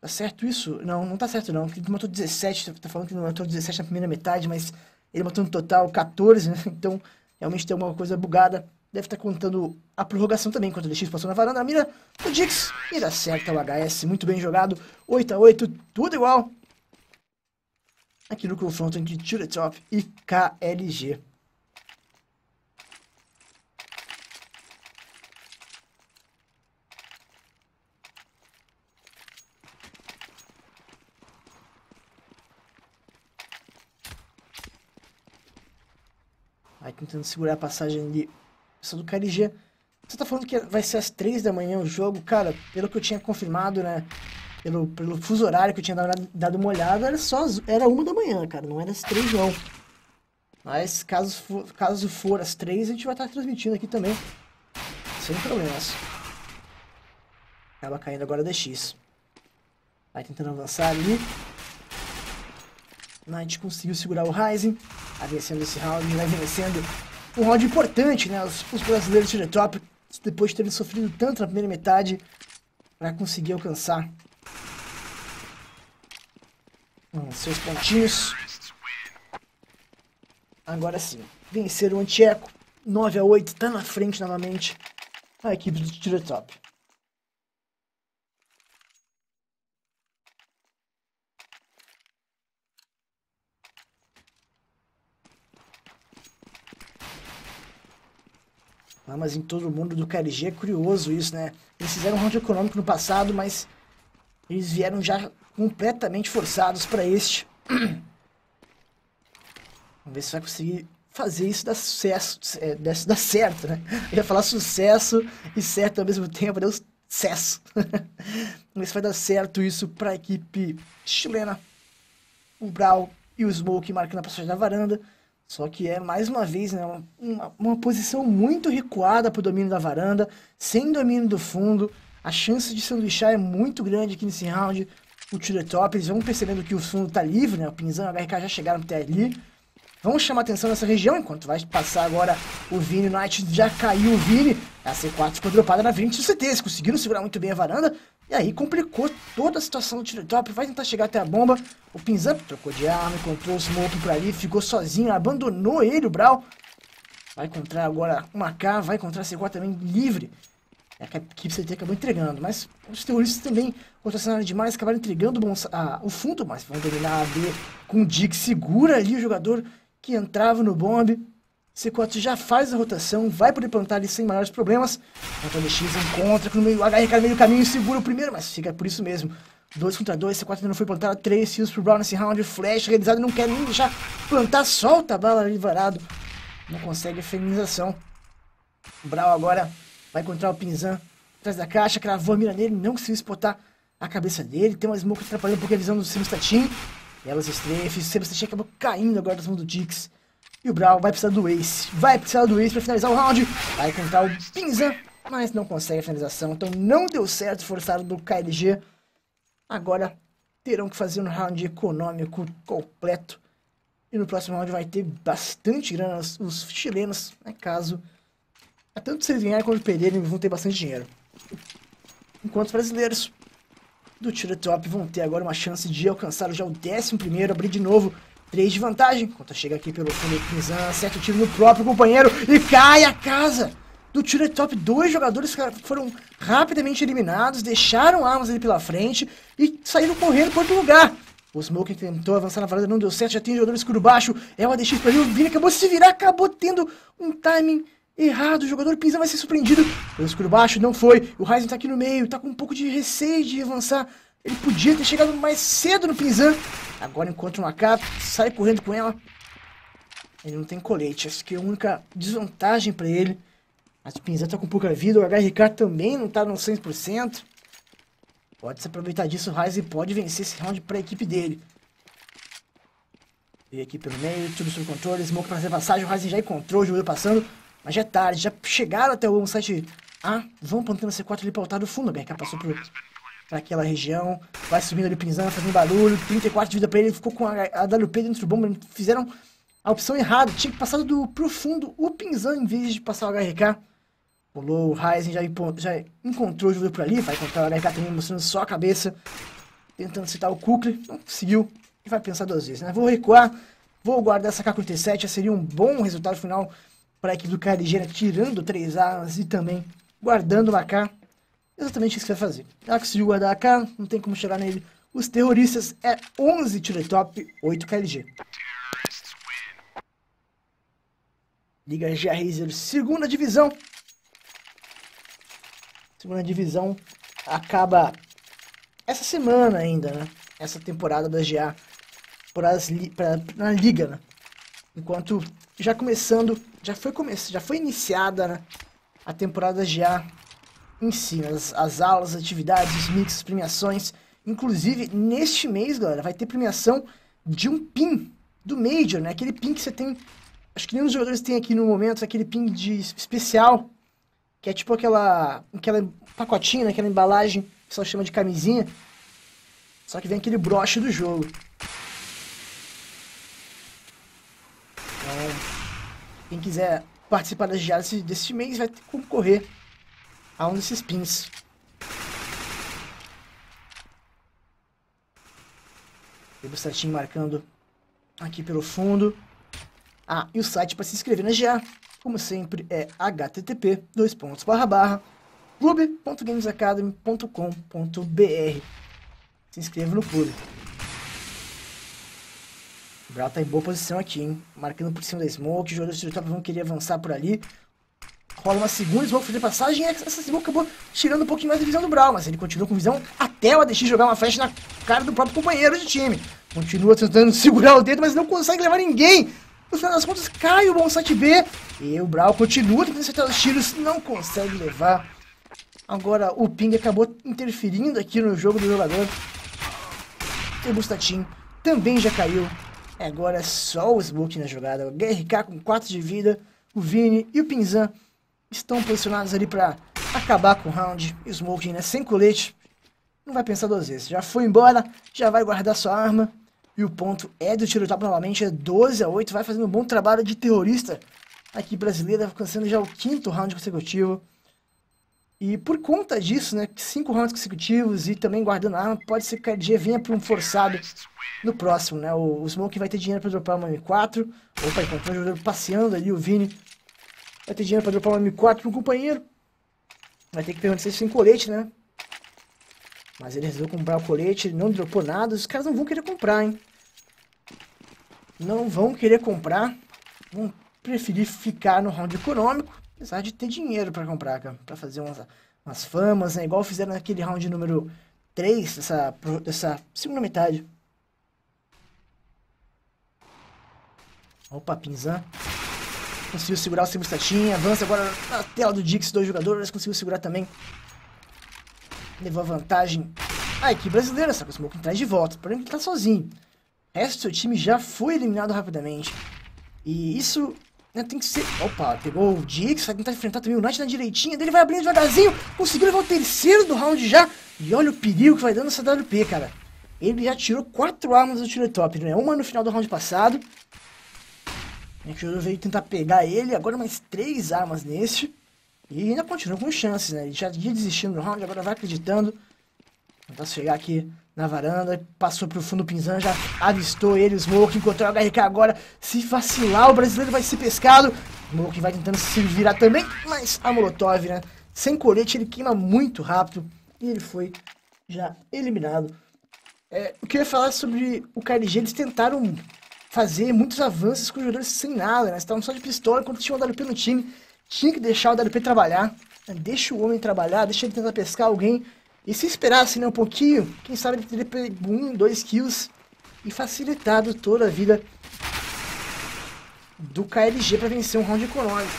Tá certo isso? Não, não tá certo não. Ele matou 17, tá falando que ele matou 17 na primeira metade, mas ele matou no total 14, né? *laughs* Então, realmente tem alguma coisa bugada. Deve estar tá contando a prorrogação também, enquanto o DX passou na varanda. A mira do Dix e dá certo o HS. Muito bem jogado. 8 a 8 tudo igual. Aqui no confronto entre Tira Top e KLG. Aí tentando segurar a passagem ali. Pessoal do KLG. Você tá falando que vai ser às 3 da manhã o jogo? Cara, pelo que eu tinha confirmado, né? pelo, pelo fuso horário que eu tinha dado, dado uma olhada, era só era uma da manhã, cara, não era as três não. Mas caso for, caso for às três, a gente vai estar transmitindo aqui também, sem problemas. Acaba caindo agora DX. Vai tentando avançar ali. Knight conseguiu segurar o Ryzen, vai vencendo esse round, vai vencendo um round importante, né? Os, os brasileiros de top, depois de terem sofrido tanto na primeira metade, para conseguir alcançar hum, seus pontinhos. Agora sim, vencer o Antieco, 9 a 8, está na frente novamente a equipe do Tiro mas em todo mundo do KLG é curioso isso, né? Eles fizeram um round econômico no passado, mas eles vieram já completamente forçados para este. *clears throat* Vamos ver se vai conseguir fazer isso dar sucesso, é, dar certo, né? Eu ia falar sucesso e certo ao mesmo tempo, deu sucesso. *laughs* Vamos ver se vai dar certo isso para a equipe chilena. O Brawl e o Smoke marcando a passagem da varanda. Só que é, mais uma vez, né, uma, uma posição muito recuada para o domínio da varanda, sem domínio do fundo. A chance de sanduichar é muito grande aqui nesse round. O tiro top, eles vão percebendo que o fundo está livre, né? O Pinzão e o HRK já chegaram até ali. Vamos chamar atenção nessa região, enquanto vai passar agora o Vini. Knight já caiu o Vini. A C4 ficou dropada na frente do CT. Eles conseguiram segurar muito bem a varanda. E aí complicou toda a situação do tiro top. Vai tentar chegar até a bomba. O Pinzan trocou de arma, encontrou o Smoke por ali, ficou sozinho, abandonou ele, o Brawl. Vai encontrar agora uma K, vai encontrar a C4 também livre. É que a equipe CT acabou entregando, mas os terroristas também contracionaram demais, acabaram entregando o, a, o fundo, mas vão dominar a B com o Dig, segura ali o jogador que entrava no bombe. C4 já faz a rotação, vai poder plantar ali sem maiores problemas. Antônio X encontra no meio, HRK no meio caminho, segura o primeiro, mas fica por isso mesmo. 2 contra 2, C4 ainda não foi plantado, 3 kills pro Brown nesse round, flash realizado, não quer nem deixar plantar, solta a bala ali varado. Não consegue a feminização. O Brown agora vai encontrar o Pinzan atrás da caixa, cravou a mira nele, não conseguiu spotar a cabeça dele. Tem uma smoke atrapalhando um pouco a visão do Semistatin. Belas strafes, o Semistatin acabou caindo agora das mãos do Dix. E o Brawl vai precisar do Ace. Vai precisar do Ace para finalizar o round. Vai encontrar o Pinzan, mas não consegue a finalização. Então não deu certo forçado do KLG. Agora terão que fazer um round econômico completo. E no próximo round vai ter bastante grana os chilenos, né, caso... Tanto se eles ganharem quanto perderem, vão ter bastante dinheiro. Enquanto os brasileiros do tiro top vão ter agora uma chance de alcançar já o 11 primeiro, abrir de novo 3 de vantagem. Enquanto chega aqui pelo fundo, Pinzan acerta o tiro no próprio companheiro e cai a casa do tiro top. Dois jogadores foram rapidamente eliminados, deixaram armas ali pela frente e saíram correndo para outro lugar. O Smoke tentou avançar na varanda, não deu certo, já tem jogador escuro baixo. É o ADX para ali, o Vini acabou de se virar, acabou tendo um timing errado. O jogador Pinzan vai ser surpreendido pelo escuro baixo, não foi. O Ryzen tá aqui no meio, tá com um pouco de receio de avançar. Ele podia ter chegado mais cedo no Pinzan. Agora encontra uma capa, sai correndo com ela. Ele não tem colete, acho que é a única desvantagem para ele. Mas o Pinzan tá com pouca vida, o HRK também não tá no 100%. Pode se aproveitar disso, o Ryzen pode vencer esse round para a equipe dele. E aqui pelo meio, tudo sob controle, Smoke para fazer passagem, o Ryzen já encontrou o jogador passando. Mas já é tarde, já chegaram até o site A. Vão plantando C4 ali para o altar do fundo. O HRK passou por para aquela região, vai subindo ali pinzando, fazendo barulho, 34 de vida para ele, ficou com a, a WP dentro do bomba, fizeram a opção errada, tinha que passar do profundo o Pinzan em vez de passar o HRK. Pulou o Ryzen, já, já encontrou o jogador por ali, vai encontrar o HRK também mostrando só a cabeça, tentando citar o Kukli, não conseguiu, e vai pensar duas vezes, né? Vou recuar, vou guardar essa K-47, já seria um bom resultado final para a equipe do KLG, né? tirando três armas e também guardando uma K exatamente isso que vai fazer. Ela conseguiu guardar a K, não tem como chegar nele. Os terroristas é 11 tiro top, 8 KLG. Liga GA Razer, segunda divisão. Segunda divisão acaba essa semana ainda, né? Essa temporada da GA pra, pra, na liga, né? Enquanto já começando, já foi, come, já foi iniciada né? a temporada GA ensina as, as aulas, atividades, os mix, as premiações Inclusive, neste mês, galera, vai ter premiação de um pin do Major, né? Aquele pin que você tem. Acho que nenhum dos jogadores tem aqui no momento, aquele pin de especial. Que é tipo aquela. aquela pacotinho, né? Aquela embalagem que só chama de camisinha. Só que vem aquele broche do jogo. Então, quem quiser participar das diárias desse mês vai concorrer a um desses pins. Tem o certinho marcando aqui pelo fundo. Ah, e o site para se inscrever na GA, como sempre, é http dois pontos barra barra clube.gamesacademy.com.br Se inscreva no clube. O Brau tá em boa posição aqui, hein? Marcando por cima da Smoke, os jogadores do top vão querer avançar por ali. Rola uma segunda, Smoke fazer passagem, e essa Smoke acabou tirando um pouquinho mais a visão do Brawl, mas ele continua com visão até o ADX jogar uma flecha na cara do próprio companheiro de time. Continua tentando *laughs* segurar o dedo, mas não consegue levar ninguém. No final das contas, cai o bom site B. E o Brawl continua tentando acertar os tiros, não consegue levar. Agora o ping acabou interferindo aqui no jogo do jogador. O Bustatin também já caiu. Agora é só o Smoke na jogada. O GRK com 4 de vida, o Vini e o Pinzan estão posicionados ali para acabar com o round. O Smoke, né, sem colete, não vai pensar duas vezes. Já foi embora, já vai guardar sua arma. E o ponto é do tiro top novamente, é 12 a 8. Vai fazendo um bom trabalho de terrorista aqui brasileira, alcançando já o quinto round consecutivo. E por conta disso, né, cinco rounds consecutivos e também guardando arma, pode ser que a KD venha para um forçado no próximo, né? O, o Smoke vai ter dinheiro para dropar uma M4, ou para encontrar um jogador passeando ali, o Vini vai ter dinheiro para dropar uma M4 para um companheiro. Vai ter que perguntar se tem colete, né? Mas ele resolveu comprar o colete, não dropou nada. Os caras não vão querer comprar, hein? Não vão querer comprar. Vão preferir ficar no round econômico. Apesar de ter dinheiro para comprar, cara. Pra fazer umas, umas famas, né? Igual fizeram naquele round número 3 dessa, dessa segunda metade. Opa, Pinzan. Conseguiu segurar o segundo statinha. Avança agora na tela do Dix, dois jogadores. Conseguiu segurar também levou a vantagem a equipe brasileira, só que o Smoke traz de volta, porém ele tá sozinho. O resto do seu time já foi eliminado rapidamente. E isso né, tem que ser... Opa, pegou o Dix, vai tentar enfrentar também o Knight na direitinha dele, vai abrindo devagarzinho, conseguiu levar o terceiro do round já. E olha o perigo que vai dando essa WP, cara. Ele já tirou quatro armas do tiro top, né? Uma no final do round passado. O jogador veio tentar pegar ele, agora mais três armas nesse. E ainda continua com chances, né? Ele já ia desistindo no round, agora vai acreditando. Tentar chegar aqui na varanda, passou pro fundo Pinzan, já avistou ele, o Smoke, encontrou o HRK agora. Se vacilar, o brasileiro vai ser pescado. O Smoke vai tentando se virar também, mas a Molotov, né? Sem colete, ele queima muito rápido. E ele foi já eliminado. É, eu queria falar sobre o KLG, eles tentaram fazer muitos avanços com os jogadores sem nada, né? Estavam só de pistola enquanto tinha um WP no time. Tinha que deixar o WP trabalhar. Né? Deixa o homem trabalhar, deixa ele tentar pescar alguém. E se esperasse né, um pouquinho, quem sabe ele teria pego um, dois kills e facilitado toda a vida do KLG para vencer um round econômico.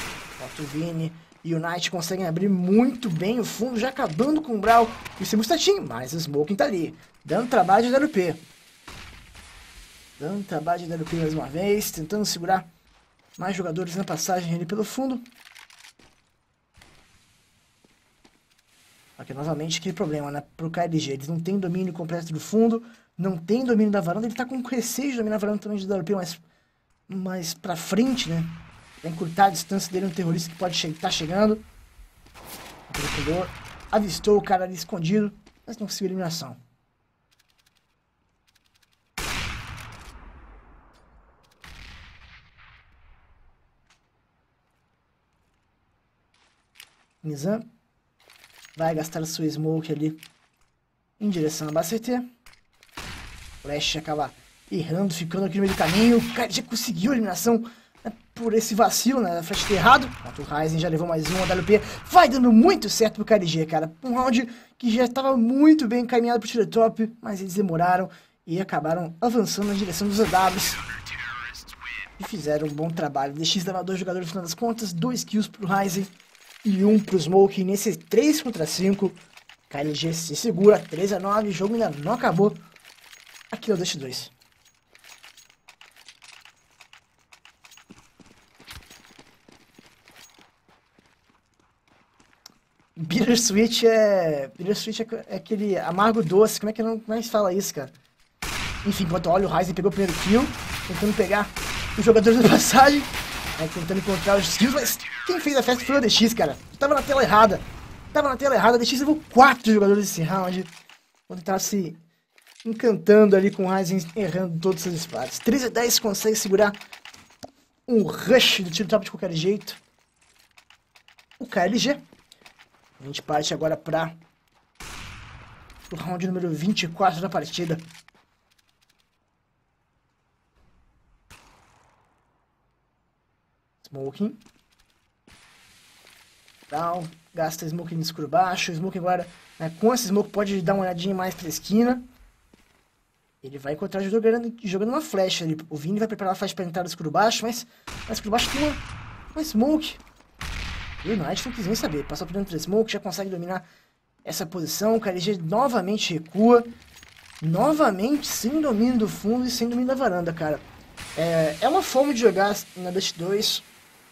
O Vini e o Knight conseguem abrir muito bem o fundo, já acabando com o Brawl e o Simustatin, mas o Smoking tá ali, dando trabalho de WP. Dando trabalho de WP mais uma vez, tentando segurar mais jogadores na passagem ali pelo fundo. Aqui novamente aquele problema, né? Pro KLG, eles não têm domínio completo do fundo, não tem domínio da varanda, ele tá com receio de dominar a varanda também de WP mais, mais pra frente, né? Pra encurtar a distância dele, um terrorista que pode estar che tá chegando. O avistou o cara ali escondido, mas não conseguiu eliminação. Nizam vai gastar sua smoke ali em direção a BCT. Flash acaba errando, ficando aqui no meio do caminho. O cara já conseguiu a eliminação né, por esse vacilo, né? Flash ter errado. O Ryzen já levou mais um, a WP vai dando muito certo pro KDG, cara. Um round que já estava muito bem encaminhado pro tiro top, mas eles demoraram e acabaram avançando na direção dos AWs. E fizeram um bom trabalho. DX dava dois jogadores no final das contas, dois kills pro Ryzen e um pro Smoke nesse 3 contra 5. KLG se segura, 13 a 9, o jogo ainda não acabou. Aqui é o Dust 2. Bittersweet é. Bittersweet é, é aquele amargo doce. Como é que não como é fala isso, cara? Enfim, enquanto olha, o Ryzen pegou o primeiro kill, tentando pegar os jogadores da passagem, tentando encontrar os skills, mas quem fez a festa foi o DX, cara. Tava na tela errada. Tava na tela errada, a DX levou quatro jogadores desse round. Quando tava se encantando ali com o Ryzen errando todos os disparos. 13 a 10 consegue segurar um rush do tiro top de qualquer jeito. O KLG. A gente parte agora para o round número 24 da partida. Smoking. Down. Gasta Smoking no escuro baixo. Smoking agora, né, com esse Smoke, pode dar uma olhadinha mais pra esquina. Ele vai encontrar jogando, jogando uma flecha ali. O Vini vai preparar a flecha pra entrar no escuro baixo, mas o escuro baixo tem uma, uma Smoke. E o Knight não quis nem saber. Passou por dentro do Smoke, já consegue dominar essa posição. O KLG novamente recua. Novamente sem domínio do fundo e sem domínio da varanda, cara. É, é uma forma de jogar na Dust 2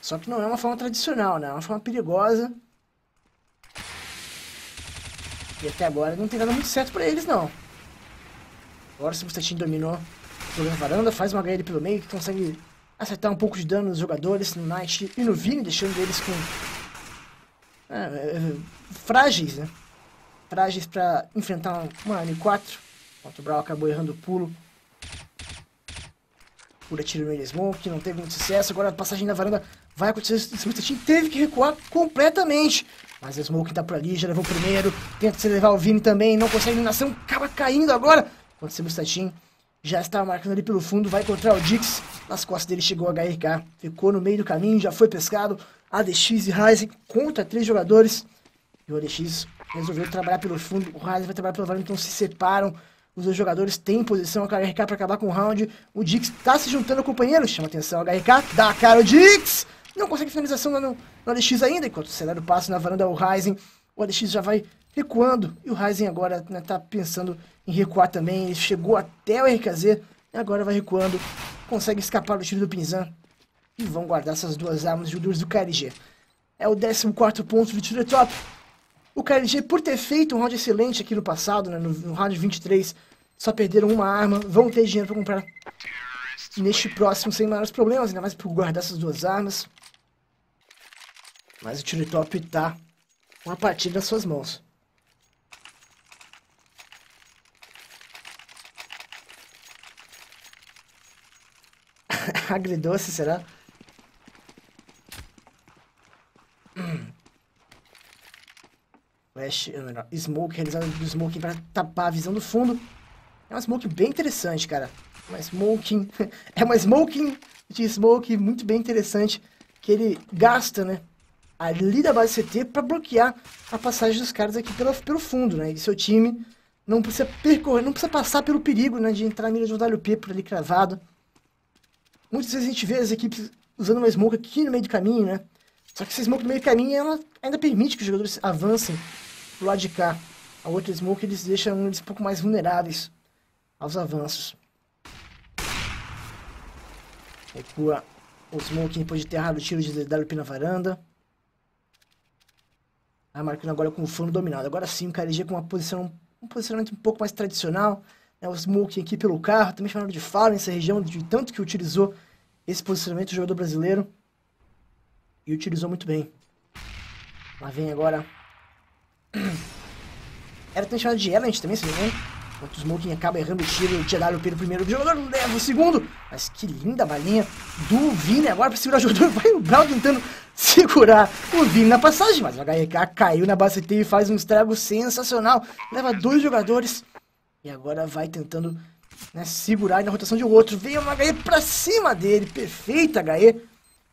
só que não é uma forma tradicional, né? É uma forma perigosa. E até agora não tem nada muito certo pra eles, não. Agora o Substatin dominou jogando varanda, faz uma HL pelo meio que consegue acertar um pouco de dano nos jogadores, no Knight e no Vini, deixando eles com... É, é, frágeis, né? Frágeis pra enfrentar uma M4. O Brawl acabou errando o pulo por tiro no Smoke, não teve muito sucesso. Agora a passagem na varanda vai acontecer. O Smith teve que recuar completamente. Mas o Smoke tá por ali, já levou o primeiro. Tenta se levar o Vini também, não consegue eliminação. Acaba caindo agora. Quando o Mustatin já estava marcando ali pelo fundo, vai encontrar o Dix. Nas costas dele chegou o HRK. Ficou no meio do caminho, já foi pescado. ADX e Ryzen contra três jogadores. E o ADX resolveu trabalhar pelo fundo. O Ryzen vai trabalhar pelo varanda, então se separam. Os dois jogadores têm posição, a HRK para acabar com o round. O Dix tá se juntando ao companheiro, chama atenção, a HRK, dá a cara o Dix! Não consegue finalização no, no ADX ainda, enquanto o cenário passa na varanda o Ryzen. O ADX já vai recuando, e o Ryzen agora né, tá pensando em recuar também. Ele chegou até o RKZ, e agora vai recuando, consegue escapar do tiro do Pinzan. E vão guardar essas duas armas de do KLG. É o 14 ponto do tiro top. O KLG, por ter feito um round excelente aqui no passado, né, no, no round 23, só perderam uma arma, vão ter dinheiro para comprar neste próximo sem maiores problemas, ainda mais por guardar essas duas armas. Mas o tiro top tá com a partida nas suas mãos. *laughs* Agridoce, será? Flash, Smoke, realizado do Smoke para tapar a visão do fundo. É uma smoke bem interessante, cara. Uma smoking. *laughs* é uma smoking de smoke muito bem interessante. Que ele gasta, né? Ali da base CT para bloquear a passagem dos caras aqui pelo, fundo, né? E seu time não precisa percorrer, não precisa passar pelo perigo, né? De entrar na mira de um WP por ali cravado. Muitas vezes a gente vê as equipes usando uma smoke aqui no meio do caminho, né? Só que essa smoke no meio do caminho ela ainda permite que os jogadores avancem pro lado de cá. A outra smoke eles deixam eles um pouco mais vulneráveis aos avanços. Recua o Smoking depois de ter errado o tiro de DWP na varanda. Vai marcando agora com o fundo dominado. Agora sim, o KLG com uma posição, um posicionamento um pouco mais tradicional. Né? O Smoking aqui pelo carro, também chamado de fala nessa região, de tanto que utilizou esse posicionamento do jogador brasileiro. E utilizou muito bem. Lá vem agora. *clears throat* Era também chamado de Element também, se não me engano. Enquanto o Smoking acaba errando o tiro, o pelo primeiro, o jogador leva o segundo. Mas que linda balinha do Vini agora para segurar o jogador. *laughs* Vai o Brown tentando segurar o Vini na passagem, mas o HRK caiu na base e faz um estrago sensacional. Leva dois jogadores e agora vai tentando né, segurar na rotação de outro. Veio uma HE pra cima dele, perfeita HE.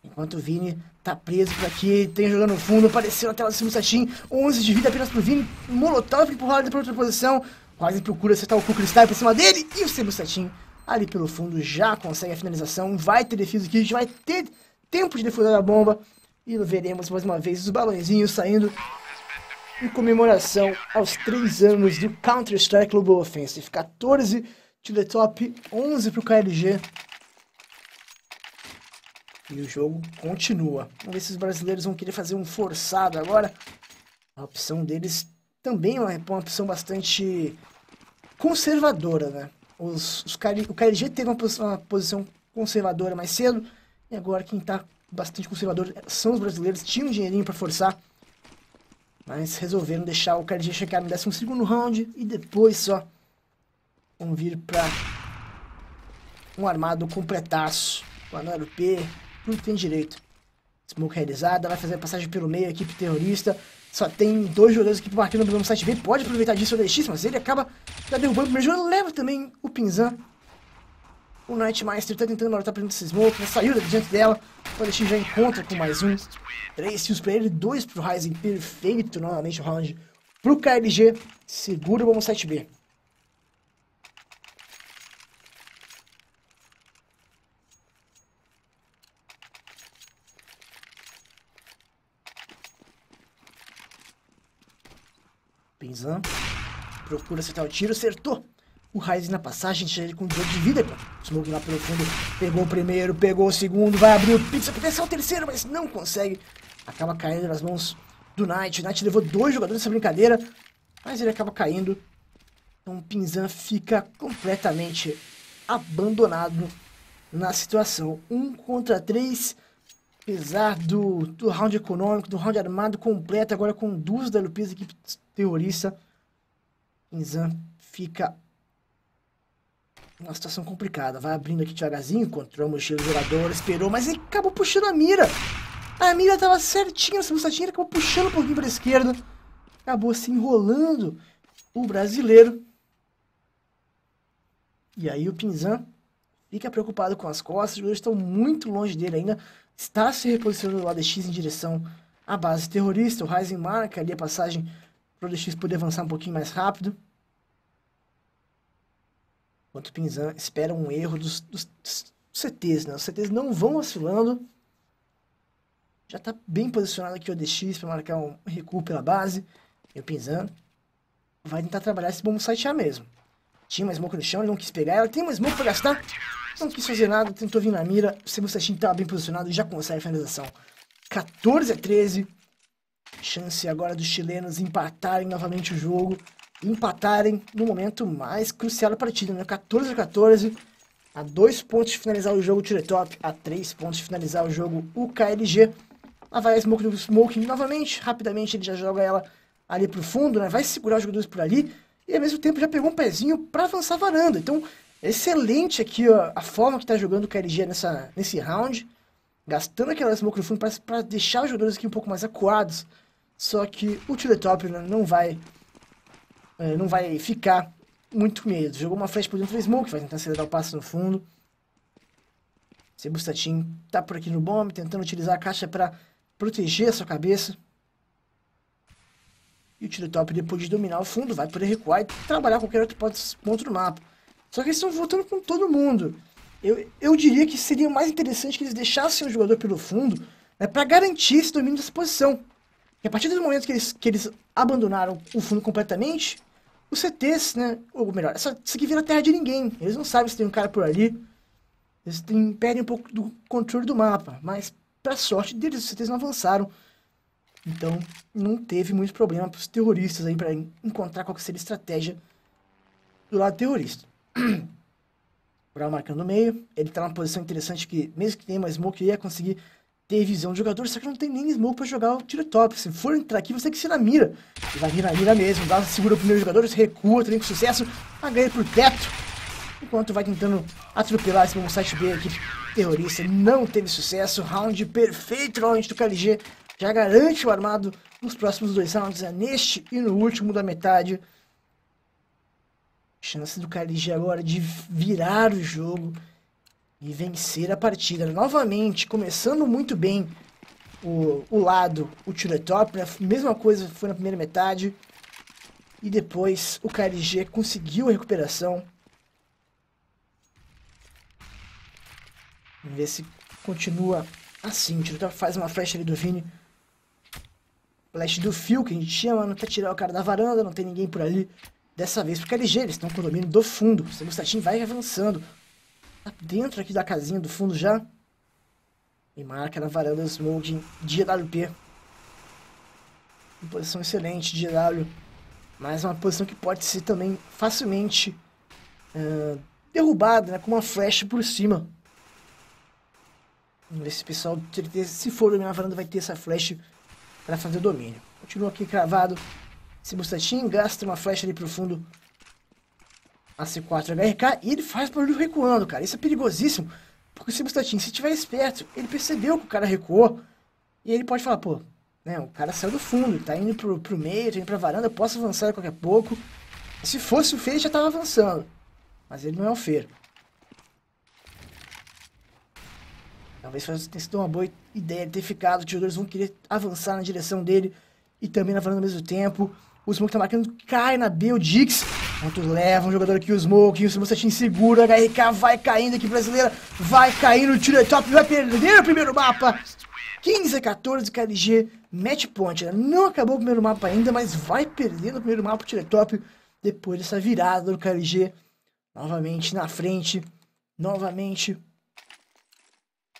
Enquanto o Vini tá preso por aqui, tem jogando no fundo, apareceu na tela do Simusatin, 11 de vida apenas pro Vini, Molotov empurrado pra outra posição. Quase procura acertar o Cu Cristal por cima dele. E o Sebo Setinho ali pelo fundo já consegue a finalização. Vai ter defesa aqui, vai ter tempo de defusar a bomba. E veremos mais uma vez os balãozinhos saindo em comemoração aos 3 anos do Counter-Strike Global Offensive. 14 to the top, 11 para o KLG. E o jogo continua. Vamos ver se os brasileiros vão querer fazer um forçado agora. A opção deles também é uma opção bastante conservadora, né? Os, os, o KLG teve uma posição, uma posição conservadora mais cedo, e agora quem está bastante conservador são os brasileiros. Tinham um dinheirinho para forçar, mas resolveram deixar o KLG chegar no 12 round e depois só vão vir para um armado completaço. O Anoro P, tudo tem direito. Smoke realizada, vai fazer a passagem pelo meio, equipe terrorista. Só tem dois jogadores aqui marcando no site B. Pode aproveitar disso o DX, mas ele acaba tá derrubando o primeiro jogador. Leva também o Pinzan. O Nightmaster tá tentando matar pra dentro desse smoke, mas saiu diante dela. O DX já encontra com mais um. Três kills pra ele, dois pro Ryzen. Perfeito novamente o round pro KLG. Segura o site B. Pinzan procura acertar o tiro, acertou. O Ryzen na passagem, chega com 18 de vida. Smoke lá pelo fundo, pegou o primeiro, pegou o segundo, vai abrir o pixel, potencial o terceiro, mas não consegue. Acaba caindo nas mãos do Knight. O Knight levou dois jogadores nessa brincadeira, mas ele acaba caindo. Então o Pinzan fica completamente abandonado na situação. Um contra três, apesar do, do round econômico, do round armado completo, agora com duas da LPs, equipe terrorista. Inzan fica uma situação complicada. Vai abrindo aqui devagarzinho, encontrou a mochila do jogador, esperou, mas ele acabou puxando a mira. A mira estava certinha nessa bustatinha, ele acabou puxando um pouquinho para a esquerda. Acabou se enrolando o brasileiro. E aí o Pinzan fica preocupado com as costas, os jogadores estão muito longe dele ainda. Está se reposicionando do lado X em direção à base terrorista. O Ryzen marca ali a passagem para o DX poder avançar um pouquinho mais rápido. Enquanto o Pinzan espera um erro dos, dos, dos CTs, né? Os CTs não vão oscilando. Já está bem posicionado aqui o DX para marcar um recuo pela base. E o Pinzan vai tentar trabalhar esse bom site A mesmo. Tinha uma smoke no chão, ele não quis pegar ela. Tem uma smoke para gastar. Não quis fazer nada, tentou vir na mira. O segundo setinho estava bem posicionado já consegue a finalização. 14 a 13. Chance agora dos chilenos empatarem novamente o jogo. Empatarem no momento mais crucial da partida, né? 14 a 14. A dois pontos de finalizar o jogo o Tiretop. A três pontos de finalizar o jogo o KLG. Lá vai a Smoke do Smoking novamente. Rapidamente ele já joga ela ali pro fundo, né? Vai segurar os jogadores por ali. E ao mesmo tempo já pegou um pezinho para avançar a varanda. Então, excelente aqui ó, a forma que tá jogando o KLG nessa, nesse round. Gastando aquela smoke no fundo para deixar os jogadores aqui um pouco mais acuados só que o Tiletop não vai é, não vai ficar muito medo. Jogou uma flash por dentro do Smoke, vai tentar acelerar o passo no fundo. Sebustatin tá por aqui no bomb, tentando utilizar a caixa para proteger a sua cabeça. E o Tiletop, depois de dominar o fundo, vai poder recuar e trabalhar qualquer outro ponto do mapa. Só que eles estão voltando com todo mundo. Eu, eu diria que seria mais interessante que eles deixassem o jogador pelo fundo né, para garantir esse domínio dessa posição. E a partir do momento que eles, que eles abandonaram o fundo completamente, os CTs, né? Ou melhor, essa, isso aqui vira terra de ninguém. Eles não sabem se tem um cara por ali. Eles perdem um pouco do controle do mapa. Mas, pra sorte deles, os CTs não avançaram. Então, não teve muito problema para os terroristas aí para encontrar qual seria a estratégia do lado terrorista. *clears throat* Brown marcando no meio. Ele tá numa posição interessante que, mesmo que tenha uma smoke, ele ia conseguir ter visão do jogador, só que não tem nem smoke pra jogar o tiro top. Se for entrar aqui, você tem que ser na mira. E vai vir na mira mesmo, dá, segura o primeiro jogador, recua também com sucesso, a ganha por teto. Enquanto vai tentando atropelar esse mesmo site B aqui, terrorista, não teve sucesso. Round perfeito, round do KLG. Já garante o armado nos próximos dois rounds, é neste e no último da metade. Chance do KLG agora de virar o jogo e vencer a partida. Novamente, começando muito bem o, o lado, o Tiletop, né? mesma coisa foi na primeira metade. E depois o KLG conseguiu a recuperação. Vamos ver se continua assim. O Tiletop faz uma flecha ali do Vini flash do fio, que a gente chama, pra tirar o cara da varanda, não tem ninguém por ali. Dessa vez porque LG, eles estão com o domínio do fundo. O Sebustatin vai avançando. Tá dentro aqui da casinha do fundo já. E marca na varanda do Smoking de AWP. Uma posição excelente de. Mas uma posição que pode ser também facilmente uh, derrubada, né, com uma flash por cima. Vamos ver se o pessoal, se for dominar a varanda, vai ter essa flash para fazer o domínio. Continua aqui cravado. Esse Mustatin gasta uma flecha ali pro fundo. AC4 HRK e ele faz barulho recuando, cara. Isso é perigosíssimo. Porque o Mustatin, se tiver esperto, ele percebeu que o cara recuou. E ele pode falar, pô, né, o cara saiu do fundo, tá indo pro, pro meio, tá indo pra varanda, eu posso avançar a pouco. Se fosse o Fer, já tava avançando. Mas ele não é o Fer. Talvez tenha sido uma boa ideia ter ficado. Os jogadores vão querer avançar na direção dele e também na varanda ao mesmo tempo. O Smoke tá marcando, cai na B, o Dix. Quanto leva um jogador aqui, o Smoke, o Smoke inseguro, a HRK vai caindo aqui, brasileira, vai caindo, o tiro é top, vai perder o primeiro mapa. 15 a 14, KLG, match point. Né? Não acabou o primeiro mapa ainda, mas vai perder no primeiro mapa o tiro é depois dessa virada do KLG. Novamente na frente, novamente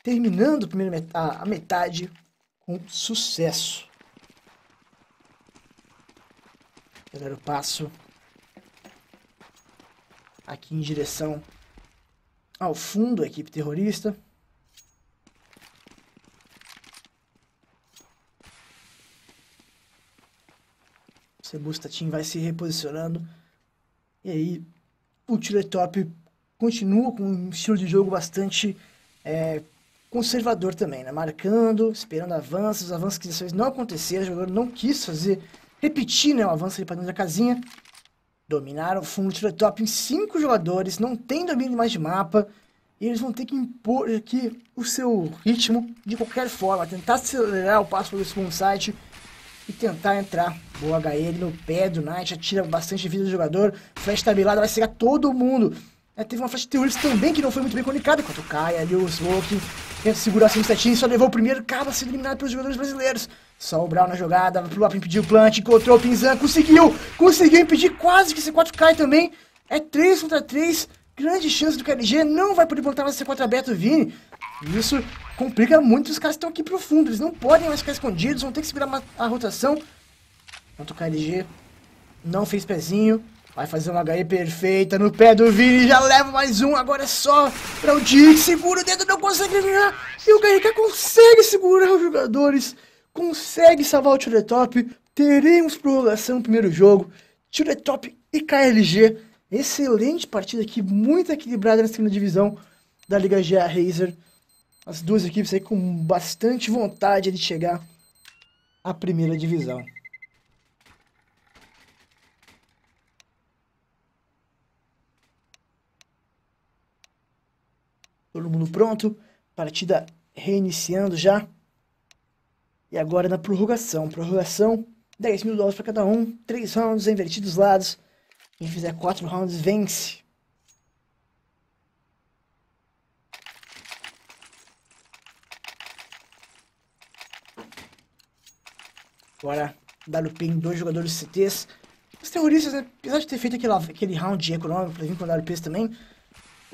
terminando a, a metade com sucesso. Eu passo aqui em direção ao fundo, a equipe terrorista. O Sebusta Team vai se reposicionando. E aí, o Top continua com um estilo de jogo bastante é, conservador também, né? Marcando, esperando avanços, avanços que não aconteceram, o jogador não quis fazer, repetir, né, o avanço ali para dentro da casinha. Dominaram o fundo tiro top em cinco jogadores, não tem domínio mais de mapa, e eles vão ter que impor aqui o seu ritmo de qualquer forma, tentar acelerar o passo pelo spawn site e tentar entrar. Boa HL no pé do Knight, atira bastante vida do jogador, flash tabelada, vai cegar todo mundo. É, teve uma flash de terrorista também que não foi muito bem comunicada, enquanto cai ali o Smoke tenta segurar assim setinho, só levou o primeiro, acaba sendo eliminado pelos jogadores brasileiros. Só o Brown na jogada, pro Lop impediu o plant, encontrou o Pinzan, conseguiu, conseguiu impedir, quase que C4 cai também. É 3 contra 3, grande chance do KLG, não vai poder plantar mais C4 aberto, Vini. Isso complica muito, os caras estão aqui pro fundo, eles não podem mais ficar escondidos, vão ter que segurar a rotação. Enquanto o KLG não fez pezinho, Vai fazer uma HE perfeita no pé do Vini, já leva mais um, agora é só para o Dick, segura o dedo, não consegue ganhar, e o KRK consegue segurar os jogadores, consegue salvar o Turetop, teremos prorrogação no primeiro jogo, Turetop e KLG, excelente partida aqui, muito equilibrada na segunda divisão da Liga GA Razer, as duas equipes aí com bastante vontade de chegar à primeira divisão. Todo mundo pronto. Partida reiniciando já. E agora na prorrogação. Prorrogação, 10 mil dólares para cada um. 3 rounds invertidos lados. Quem fizer 4 rounds vence. Agora, WP em dois jogadores CTs. Os terroristas, né, apesar de ter feito aquele, aquele round econômico para vir com WPs também,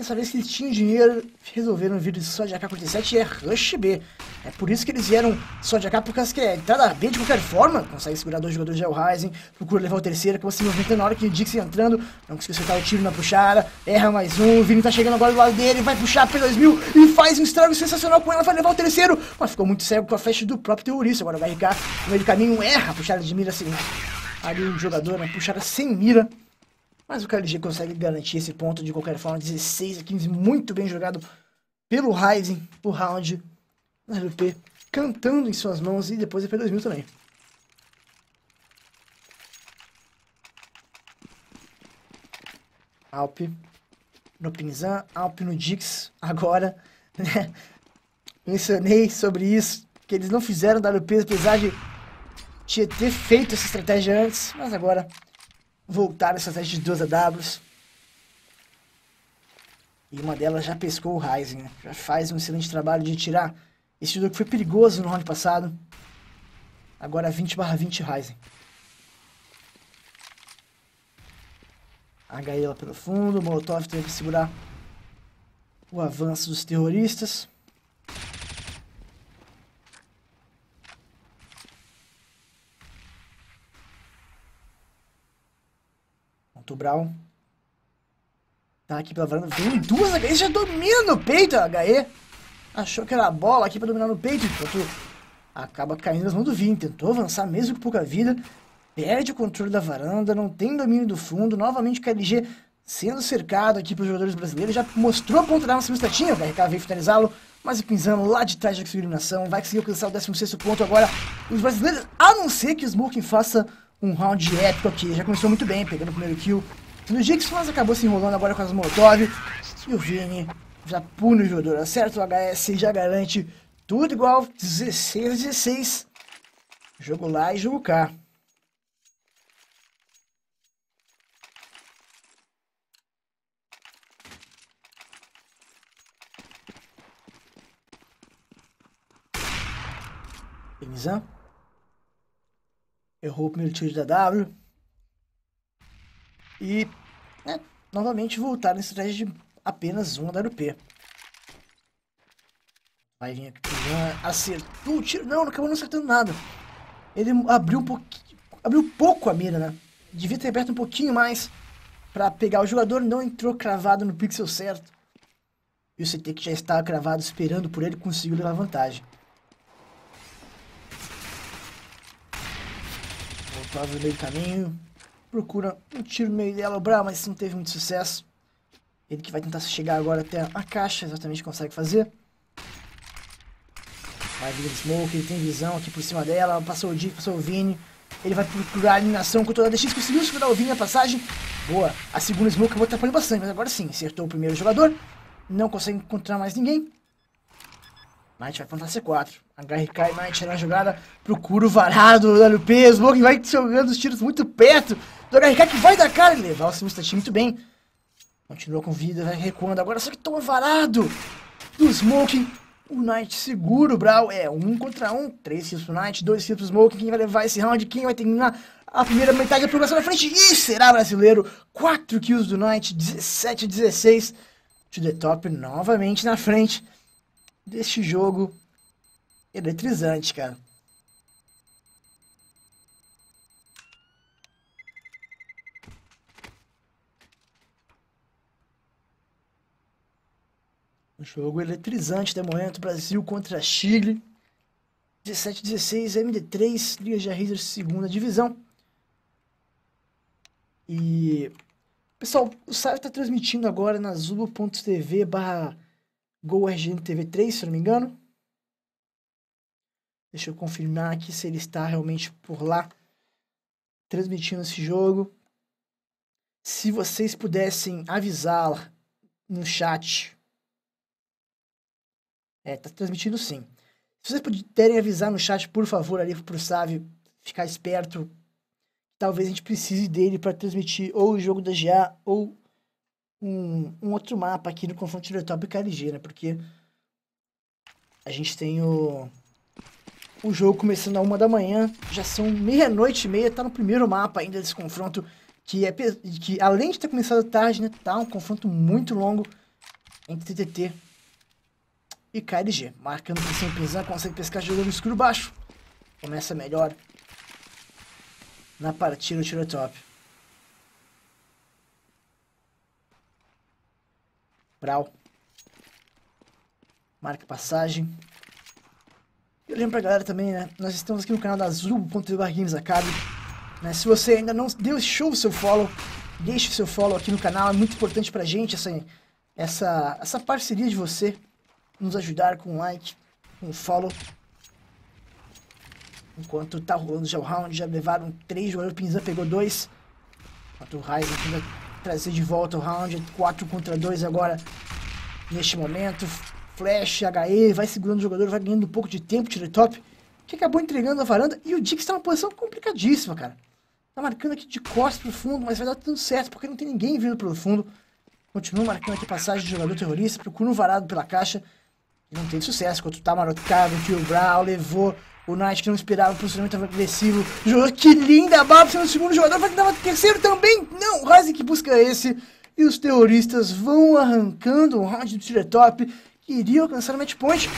Dessa vez que eles tinham dinheiro, resolveram vir só de AK-47 e é Rush B. É por isso que eles vieram só de AK, por causa que é entrada B de qualquer forma. Consegue segurar dois jogadores de Hellraising, procura levar o terceiro, acaba se movimentando na hora que o Dixie entrando. Não conseguiu acertar o tiro na puxada, erra mais um. O Vini tá chegando agora do lado dele, vai puxar P2000 e faz um estrago sensacional com ela, vai levar o terceiro. Mas ficou muito cego com a flecha do próprio terrorista. Agora o HRK no meio do caminho erra a puxada de mira assim. Ali o jogador, uma puxada sem mira. Mas o KLG consegue garantir esse ponto de qualquer forma. 16 a 15, muito bem jogado pelo Ryzen, o round na LP, cantando em suas mãos e depois p 2000 também. Alp no Pinzan, Alp no Dix, agora, né? Mencionei sobre isso, que eles não fizeram WP, apesar de ter feito essa estratégia antes, mas agora voltar essas testes de duas AWs. E uma delas já pescou o Ryzen, né? Já faz um excelente trabalho de tirar esse jogo que foi perigoso no round passado. Agora 20 barra 20 Ryzen. HE lá pelo fundo, Molotov teve que segurar o avanço dos terroristas. Ponto Brown. Tá aqui pela varanda. Vem duas HE, já domina no peito a HE. Achou que era a bola aqui pra dominar no peito, enquanto acaba caindo nas mãos do Vini. Tentou avançar mesmo com pouca vida. Perde o controle da varanda, não tem domínio do fundo. Novamente o KLG sendo cercado aqui pelos jogadores brasileiros. Já mostrou a ponta da arma estatinha. O RK veio finalizá-lo. Mas o Pinzano lá de trás já conseguiu eliminação. Vai conseguir alcançar o 16 ponto agora. Os brasileiros, a não ser que o Smoking faça um round épico aqui. Já começou muito bem, pegando o primeiro kill. No Jix, mas acabou se enrolando agora com as Molotov. E o Vini já pune o jogador. Acerta o HS, já garante tudo igual. 16 16. Jogo lá e jogo cá. Benizan. Errou o primeiro tiro da W. E, né, novamente voltar na estratégia de apenas uma da UP. Vai vir aqui, acertou o tiro. Não, não acabou não acertando nada. Ele abriu um pouquinho, abriu pouco a mira, né? Devia ter aberto um pouquinho mais para pegar o jogador, não entrou cravado no pixel certo. E o CT que já estava cravado esperando por ele conseguiu levar vantagem. Voltava no meio do caminho. Procura um tiro no meio dela, o Bra, mas não teve muito sucesso. Ele que vai tentar chegar agora até a caixa, exatamente consegue fazer. Vai vir Smoke, ele tem visão aqui por cima dela, passou o Dick, passou o Vini. Ele vai procurar a eliminação com toda a DX, conseguiu segurar o Vini a passagem. Boa, a segunda Smoke acabou atrapalhando bastante, mas agora sim, acertou o primeiro jogador. Não consegue encontrar mais ninguém. Knight vai plantar C4. HRK e Knight na jogada. Procura o varado do WP. Smoke vai jogando os tiros muito perto do HRK que vai dar cara e levar o time muito bem. Continua com vida, vai recuando. Agora só que toma varado do Smoke. O Knight segura o Brawl. É um contra um. Três kills pro Knight, dois kills pro Smoke. Quem vai levar esse round? Quem vai terminar a primeira metade da progressão na frente? E será brasileiro. Quatro kills do Knight, 17 a 16. To the top novamente na frente deste jogo eletrizante, cara. Um jogo eletrizante de momento, Brasil contra Chile. 17 16 MD3, Liga de Razer segunda divisão. E pessoal, o site está transmitindo agora na zulo.tv barra GoRGN TV3, se não me engano. Deixa eu confirmar aqui se ele está realmente por lá transmitindo esse jogo. Se vocês pudessem avisar no chat. É, tá transmitindo sim. Se vocês puderem avisar no chat, por favor, ali pro Sávio ficar esperto. Talvez a gente precise dele para transmitir ou o jogo da GA ou um, um outro mapa aqui no confronto de Top e KLG, né? Porque a gente tem o, o jogo começando a uma da manhã, já são meia-noite e meia, tá no primeiro mapa ainda desse confronto, que é que além de ter começado tarde, né, tá um confronto muito longo entre TTT e KLG. Marcando que sem pisar, consegue pescar jogando escuro baixo. Começa melhor na partida do tiro top. Brau. Marca passagem. Eu lembro pra galera também, né? Nós estamos aqui no canal da Azul.tv Games Academy. Né? Se você ainda não deixou o seu follow, deixe o seu follow aqui no canal. É muito importante pra gente essa, essa, essa parceria de você nos ajudar com um like, com um follow. Enquanto tá rolando já o round, já levaram três jogadores, o Pinzan pegou dois. Enquanto o Ryzen trazer de volta o round. 4 contra 2 agora neste momento. Flash, HE, vai segurando o jogador, vai ganhando um pouco de tempo, tira top. Que acabou entregando a varanda. E o Dix tá numa posição complicadíssima, cara. Tá marcando aqui de costas pro fundo, mas vai dar tudo certo, porque não tem ninguém vindo pelo fundo. Continua marcando aqui passagem de jogador terrorista, procura um varado pela caixa. E não tem sucesso, enquanto tá marotado, o Brown levou O Knight que não esperava o posicionamento agressivo. Jogador, que linda bala sendo o segundo jogador. Vai tentar o terceiro também. Não, Ryzen que busca esse. E os terroristas vão arrancando o round do tiro top. Iria alcançar o match point.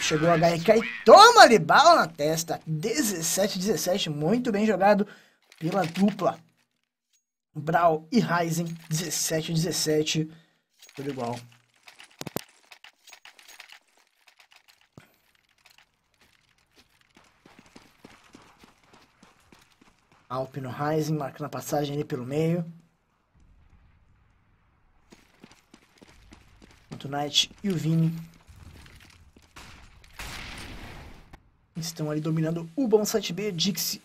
Chegou a HRK e toma-lhe bala na testa. 17-17. Muito bem jogado pela dupla. Brawl e Ryzen. 17-17. Tudo igual. Alp no Ryzen, marcando a passagem ali pelo meio. O Knight e o Vini estão ali dominando o bom site B. Dixie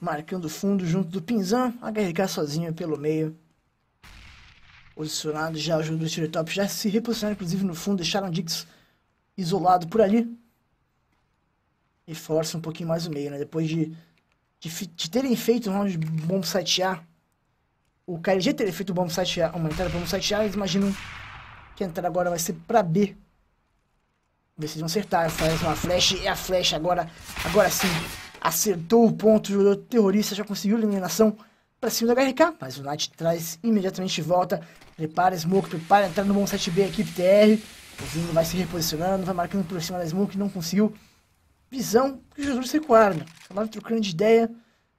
marcando fundo junto do Pinzan. HRK sozinho pelo meio. Posicionado já o jogo do top já se reposicionaram inclusive no fundo. Deixaram o Dix isolado por ali. E força um pouquinho mais o meio, né? Depois de de, de terem feito um round de bomb site A, o KLG teria feito bomb site A, uma entrada bomb site A, eles imaginam que a entrada agora vai ser para B. Ver se vão acertar, faz uma flash, e a flash agora, agora sim, acertou o ponto, o jogador terrorista já conseguiu a eliminação para cima da HRK, mas o Knight traz imediatamente de volta, prepara a Smoke, prepara a entrada no bom site B, equipe TR, o Zinho vai se reposicionando, vai marcando por cima da Smoke, não conseguiu visão que os jogadores recuaram. Acabaram trocando de ideia,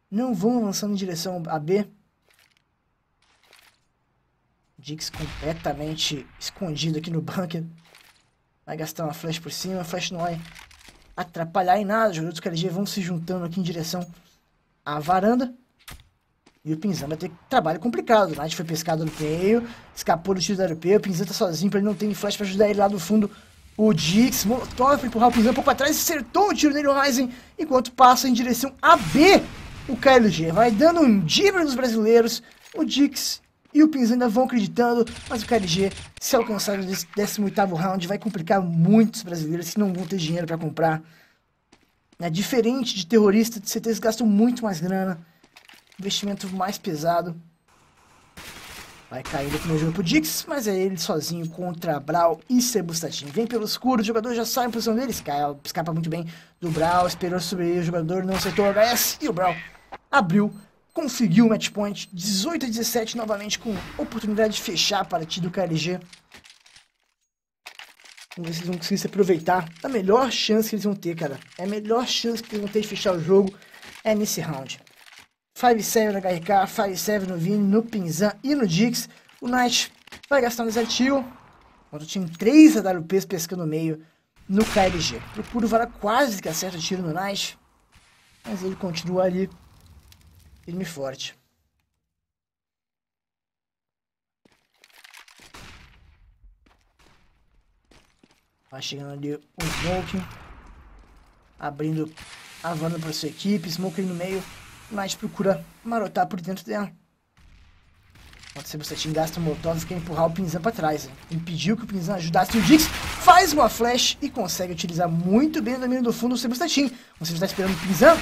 não vão avançando em direção a B. Dix completamente escondido aqui no bunker. Vai gastar uma flash por cima, flash não vai atrapalhar em nada. Os jogadores do KLG vão se juntando aqui em direção à varanda. E o Pinzan vai ter trabalho complicado. O Knight foi pescado no meio, escapou do tiro do europeu. O Pinzan tá sozinho, ele não tem flash pra ajudar ele lá do fundo o Dix, Molotov para empurrar o Pinzão um pouco atrás, acertou o tiro nele, o Ryzen, enquanto passa em direção a B. O KLG vai dando um dibre nos brasileiros. O Dix e o Pinzão ainda vão acreditando, mas o KLG, se alcançar o 18º round, vai complicar muitos brasileiros que não vão ter dinheiro para comprar. É diferente de terrorista, de CTs gastam muito mais grana, investimento mais pesado. Vai caindo aqui no jogo pro Dix, mas é ele sozinho contra Brawl e Sebustatin. Vem pelo escuro, o jogador já sai em posição dele, escapa, escapa muito bem do Brawl, esperou sobre o jogador não acertou o HS e o Brawl abriu, conseguiu o match point, 18 a 17 novamente com oportunidade de fechar a partida do KLG. Vamos ver se eles vão conseguir se aproveitar da melhor chance que eles vão ter, cara. É a melhor chance que eles vão ter de fechar o jogo é nesse round. 5-7 no HRK, 5-7 no Vini, no Pinzan e no Dix. O Knight vai gastar um desertil. Enquanto tinha 3 AWPs pescando no meio no KLG. Procura o Vara quase que acerta o tiro no Knight. Mas ele continua ali. Firme forte. Vai chegando ali o Smoke. Abrindo a vanda para sua equipe. Smoke no meio. Knight procura marotar por dentro dela. Enquanto o Sebastian gasta o Molotov quer empurrar o Pinzan para trás. Impediu que o Pinzan ajudasse o Dix. Faz uma flash e consegue utilizar muito bem o domínio do fundo do Sebastian. Você está esperando o Pinzan?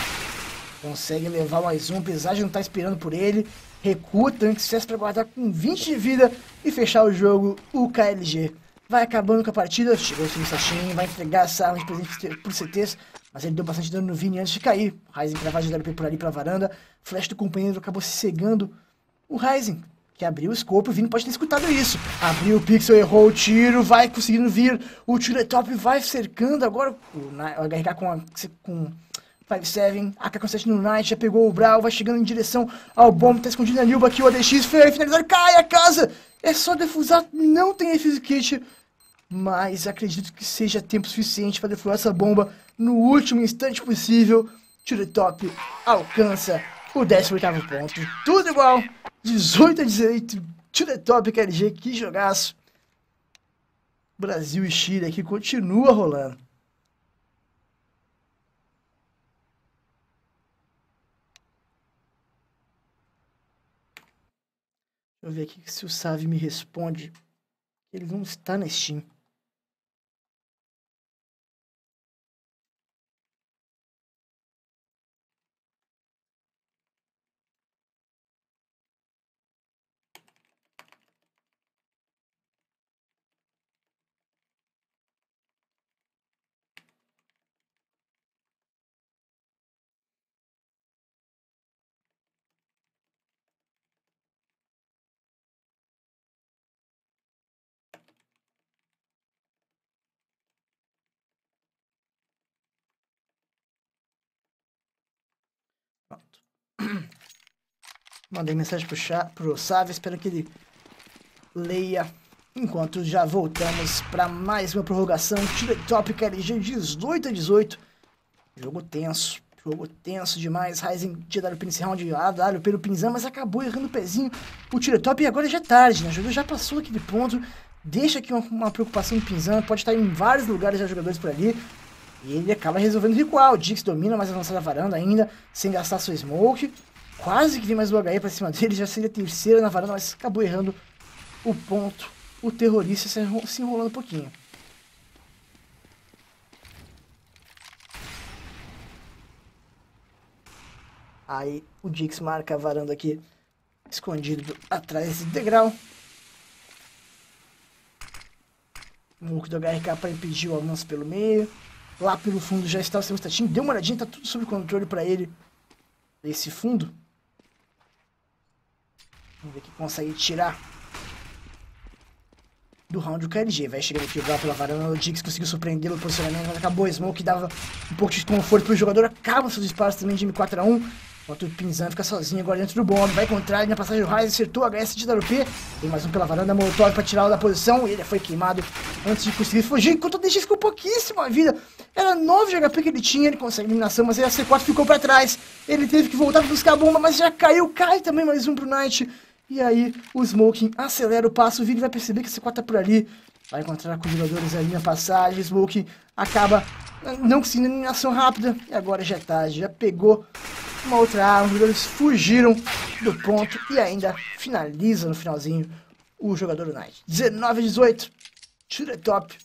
Consegue levar mais um, apesar de não estar esperando por ele. Recua, tanque sucesso para guardar com 20 de vida e fechar o jogo. O KLG vai acabando com a partida. Chegou o Sebastian, vai entregar essa arma de presente por CTs. Mas ele deu bastante dano no Vini antes de cair. Ryzen cravado de WP por ali pra varanda. Flash do companheiro acabou se cegando. O Ryzen, que abriu o escopo, o Vini pode ter escutado isso. Abriu o pixel, errou o tiro, vai conseguindo vir. O tiro é top, vai cercando agora o, o HRK com, a, com 5-7, AK-7 no Knight, já pegou o Brawl, vai chegando em direção ao bomb, tá escondido na Nilba aqui, o ADX, finalizar, cai a casa! É só defusar, não tem Fuse Kit, mas acredito que seja tempo suficiente para defusar essa bomba no último instante possível, Tiro Top alcança o 18 ponto. Tudo igual, 18 a 18, Tiro Top KLG, que jogaço. Brasil e Chile aqui continua rolando. Deixa eu ver aqui se o Savi me responde. Ele não está na Steam. Mandei mensagem pro, Chá, pro Sávio, espero que ele leia. Enquanto já voltamos para mais uma prorrogação. Tira top KLG 18 a 18. Jogo tenso. Jogo tenso demais. Ryzen tinha dado nesse round AW pelo Pinzão, mas acabou errando o pezinho. O tiro top e agora já é tarde, né? O jogo já passou aquele ponto. Deixa aqui uma, uma preocupação no Pinzão. Pode estar em vários lugares já jogadores por ali. E ele acaba resolvendo recuar. O Dix domina mais avançada a varanda ainda, sem gastar sua smoke. Quase que vem mais o HE pra cima dele, já seria terceira na varanda, mas acabou errando o ponto. O terrorista se enrolando um pouquinho. Aí o Dix marca a varanda aqui, escondido atrás desse degrau. O Hulk do HRK para impedir o avanço pelo meio. Lá pelo fundo já está o seu estatinho. Deu uma olhadinha, tá tudo sob controle para ele. Esse fundo. Vamos ver que consegue tirar do round o KLG. Vai chegando aqui o Gal pela varanda. O Dix conseguiu surpreendê-lo no posicionamento, mas acabou o Smoke, dava um pouco de conforto pro jogador. Acaba seus disparos também de M4A1. Enquanto o Pinzan fica sozinho agora dentro do bomb. Vai encontrar ele na passagem do Raiz, acertou a HS de WP. Tem mais um pela varanda, Molotov pra tirá-lo da posição. E ele foi queimado antes de conseguir fugir. Enquanto o DX ficou pouquíssimo a vida. Era 9 de HP que ele tinha, ele consegue eliminação, mas aí a C4 ficou pra trás. Ele teve que voltar pra buscar a bomba, mas já caiu. Cai também mais um pro Knight. E aí o Smoking acelera o passo. O Vini vai perceber que a C4 tá por ali. Vai encontrar com os jogadores ali na passagem. Smoking acaba não conseguindo eliminação rápida. E agora já é tarde, já pegou uma outra arma, os jogadores fugiram do ponto e ainda finaliza no finalzinho o jogador do Knight. 19 a 18, tira top.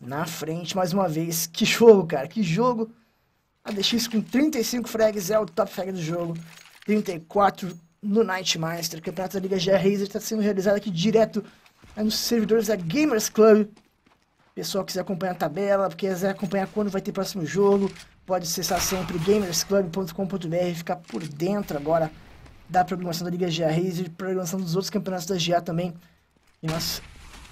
Na frente, mais uma vez. Que jogo, cara, que jogo. A DX com 35 frags é o top frag do jogo. 34 no Nightmaster. Campeonato da Liga GR Razer está sendo realizado aqui direto nos servidores da Gamers Club. Pessoal quiser acompanhar a tabela, quiser acompanhar quando vai ter próximo jogo, pode acessar sempre gamersclub.com.br, ficar por dentro agora da programação da Liga GA Razer, programação dos outros campeonatos da GA também. E nós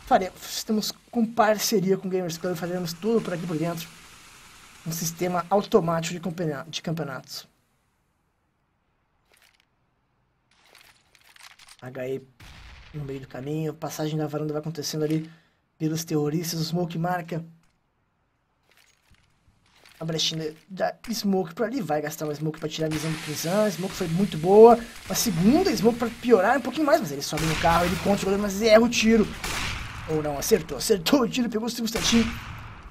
faremos, estamos com parceria com o Gamers Club, faremos tudo por aqui por dentro. Um sistema automático de campeonatos. HE no meio do caminho, passagem da varanda vai acontecendo ali pelos terroristas, o Smoke marca a brechinha da Smoke pra ali. Vai gastar uma Smoke pra tirar a visão do Kizan. Smoke foi muito boa. Uma segunda Smoke pra piorar um pouquinho mais. Mas ele sobe no carro, ele contra o jogador, mas erra o tiro. Ou não, acertou. Acertou o tiro, pegou o segundo statinho.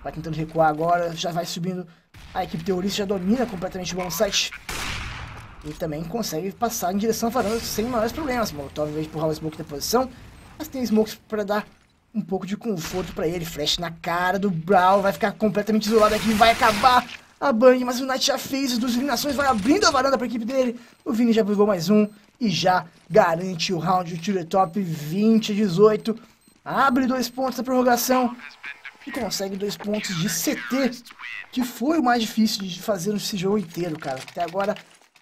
Vai tentando recuar agora, já vai subindo. A equipe terrorista já domina completamente o bom site. E também consegue passar em direção à varanda sem maiores problemas. Molotov vai empurrar o Smoke da posição. Mas tem Smokes para dar um pouco de conforto para ele. Flash na cara do Brawl, vai ficar completamente isolado aqui, vai acabar a Bang, mas o Knight já fez as duas eliminações, vai abrindo a varanda para a equipe dele. O Vini já pegou mais um e já garante o round de tiro top 20 a 18. Abre dois pontos da prorrogação e consegue dois pontos de CT, que foi o mais difícil de fazer nesse jogo inteiro, cara. Até agora,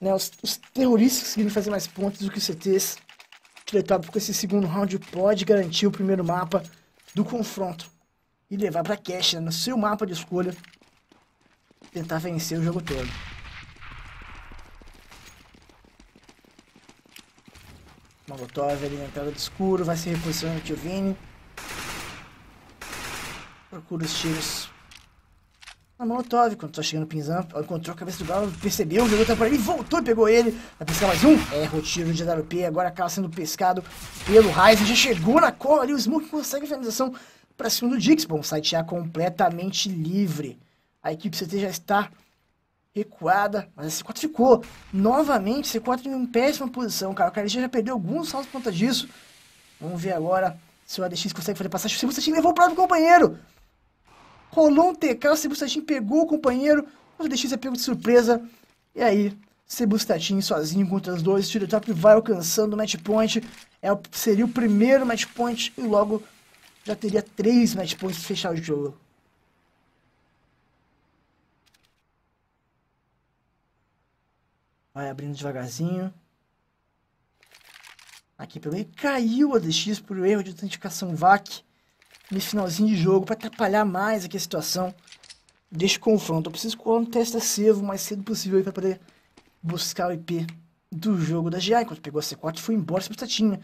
né, os, os terroristas conseguiram fazer mais pontos do que os CTs. Top com esse segundo round pode garantir o primeiro mapa do confronto e levar para cash né, no seu mapa de escolha tentar vencer o jogo todo. Molotov ali na entrada do escuro, vai se reposicionando o Vini. Procura os tiros na Molotov, quando tá chegando o Pinzan, encontrou a cabeça do Galo, percebeu, o tá por ali, voltou e pegou ele. Vai pescar mais um, erra o tiro de AWP, agora acaba sendo pescado pelo Ryzen, já chegou na cola ali, o Smoke consegue a finalização pra cima do Dix. Bom, site A completamente livre. A equipe CT já está recuada, mas a C4 ficou. Novamente, C4 em péssima posição, cara. O cara já perdeu alguns saltos por conta disso. Vamos ver agora se o ADX consegue fazer passagem. O Sebustatin levou o próprio companheiro. Rolou um TK, o Sebustatin pegou o companheiro. O ADX é pego de surpresa. E aí, Sebustatin sozinho contra os dois. O top vai alcançando o match point. É, seria o primeiro match point e logo já teria três match points para fechar o jogo. Vai abrindo devagarzinho. Aqui pelo meio. Caiu a DX por erro de autenticação VAC. Nesse finalzinho de jogo. Para atrapalhar mais aqui a situação. Deste confronto. Eu preciso colar um teste servo o mais cedo possível para poder buscar o IP do jogo da GA, enquanto pegou a C4 e foi embora se tinha.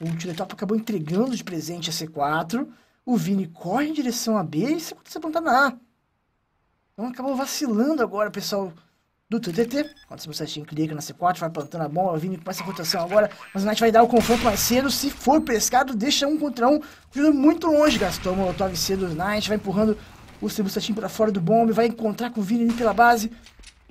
O Tiletop acabou entregando de presente a C4. O Vini corre em direção a B e C4 se na A. Então acabou vacilando agora pessoal do TTT. Quando o Sebastião clica na C4, vai plantando a bomba, o Vini começa a rotação agora, mas o Knight vai dar o confronto mais cedo. Se for pescado, deixa um contra um, muito longe. Gastou o Molotov cedo do Knight, vai empurrando o Sebastião para fora do bombe, vai encontrar com o Vini ali pela base.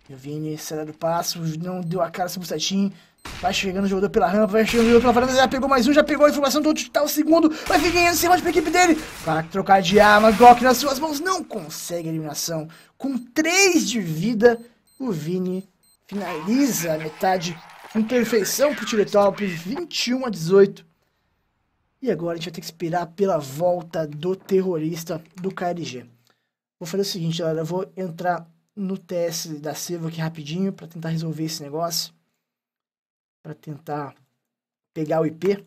E o Vini acelera o passo, não deu a cara ao Sebastião. Vai chegando o jogador pela rampa, vai chegando o jogador pela varanda, já pegou mais um, já pegou a informação do outro, tá o segundo, vai vir ganhando cima pra equipe dele. Vai trocar de arma, Glock nas suas mãos, não consegue a eliminação. Com 3 de vida, o Vini finaliza a metade com perfeição pro Tiretop, 21 a 18. E agora a gente vai ter que esperar pela volta do terrorista do KLG. Vou fazer o seguinte, galera, eu vou entrar no TS da Silva aqui rapidinho para tentar resolver esse negócio. Para tentar pegar o IP.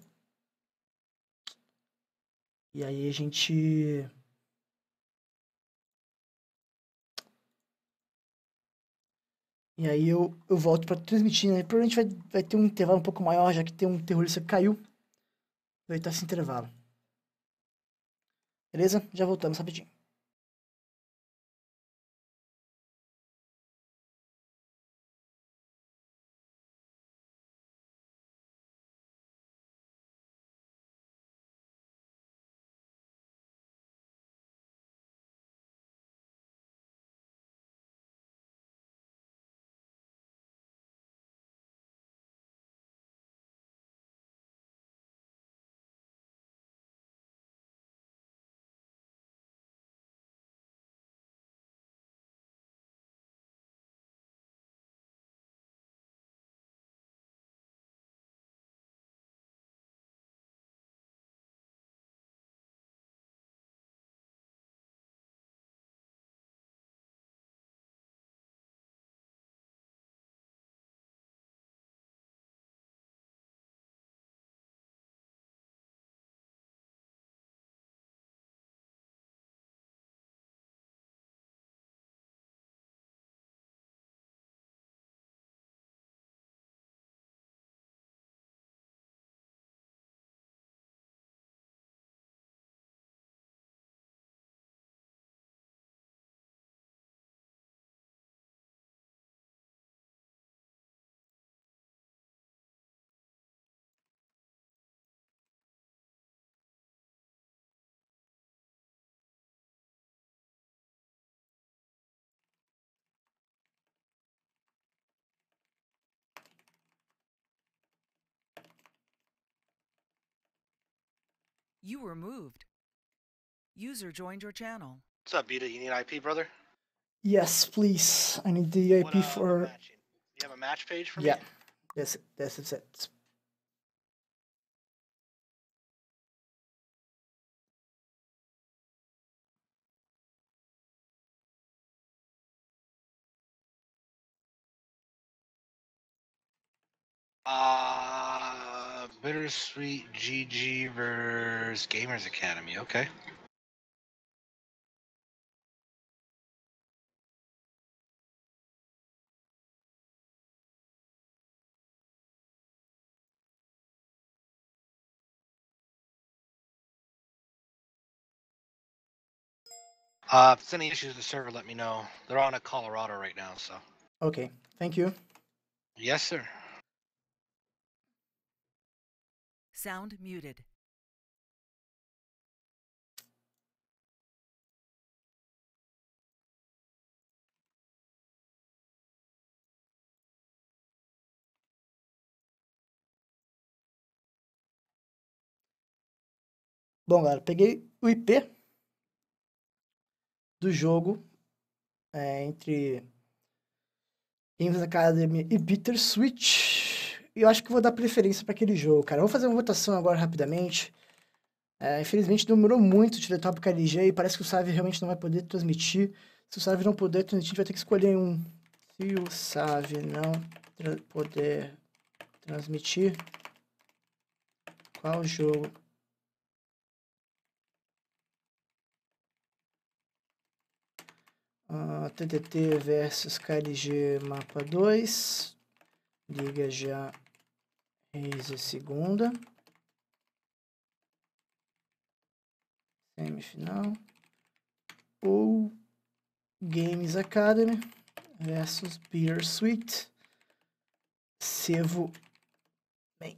E aí a gente... E aí eu, eu volto para transmitir, né? Provavelmente vai, vai ter um intervalo um pouco maior, já que tem um terrorista que caiu. Vai estar esse intervalo. Beleza? Já voltamos rapidinho. You were moved. User joined your channel. What's up, Beta? You need IP, brother? Yes, please. I need the IP What, uh, what for... matching? You have a match page for Yeah. me? Yeah. it. That's it. That's it. Uh, Bittersweet GG versus Gamers Academy. Okay. Uh, if it's any issues with the server, let me know. They're on a Colorado right now, so. Okay. Thank you. Yes, sir. Sound muted. Bom, galera, peguei o IP do jogo é, entre Games Academy e Bittersweet. E eu acho que vou dar preferência para aquele jogo, cara. Vou fazer uma votação agora rapidamente. É, infelizmente demorou muito o Tiletop KLG e parece que o Save realmente não vai poder transmitir. Se o Save não puder transmitir, a gente vai ter que escolher um. Se o Save não tra- puder transmitir, qual jogo Ah, TTT versus KLG mapa 2. Liga já Razer segunda. Semifinal. Ou Games Academy versus Bittersweet. Sevo. Bem.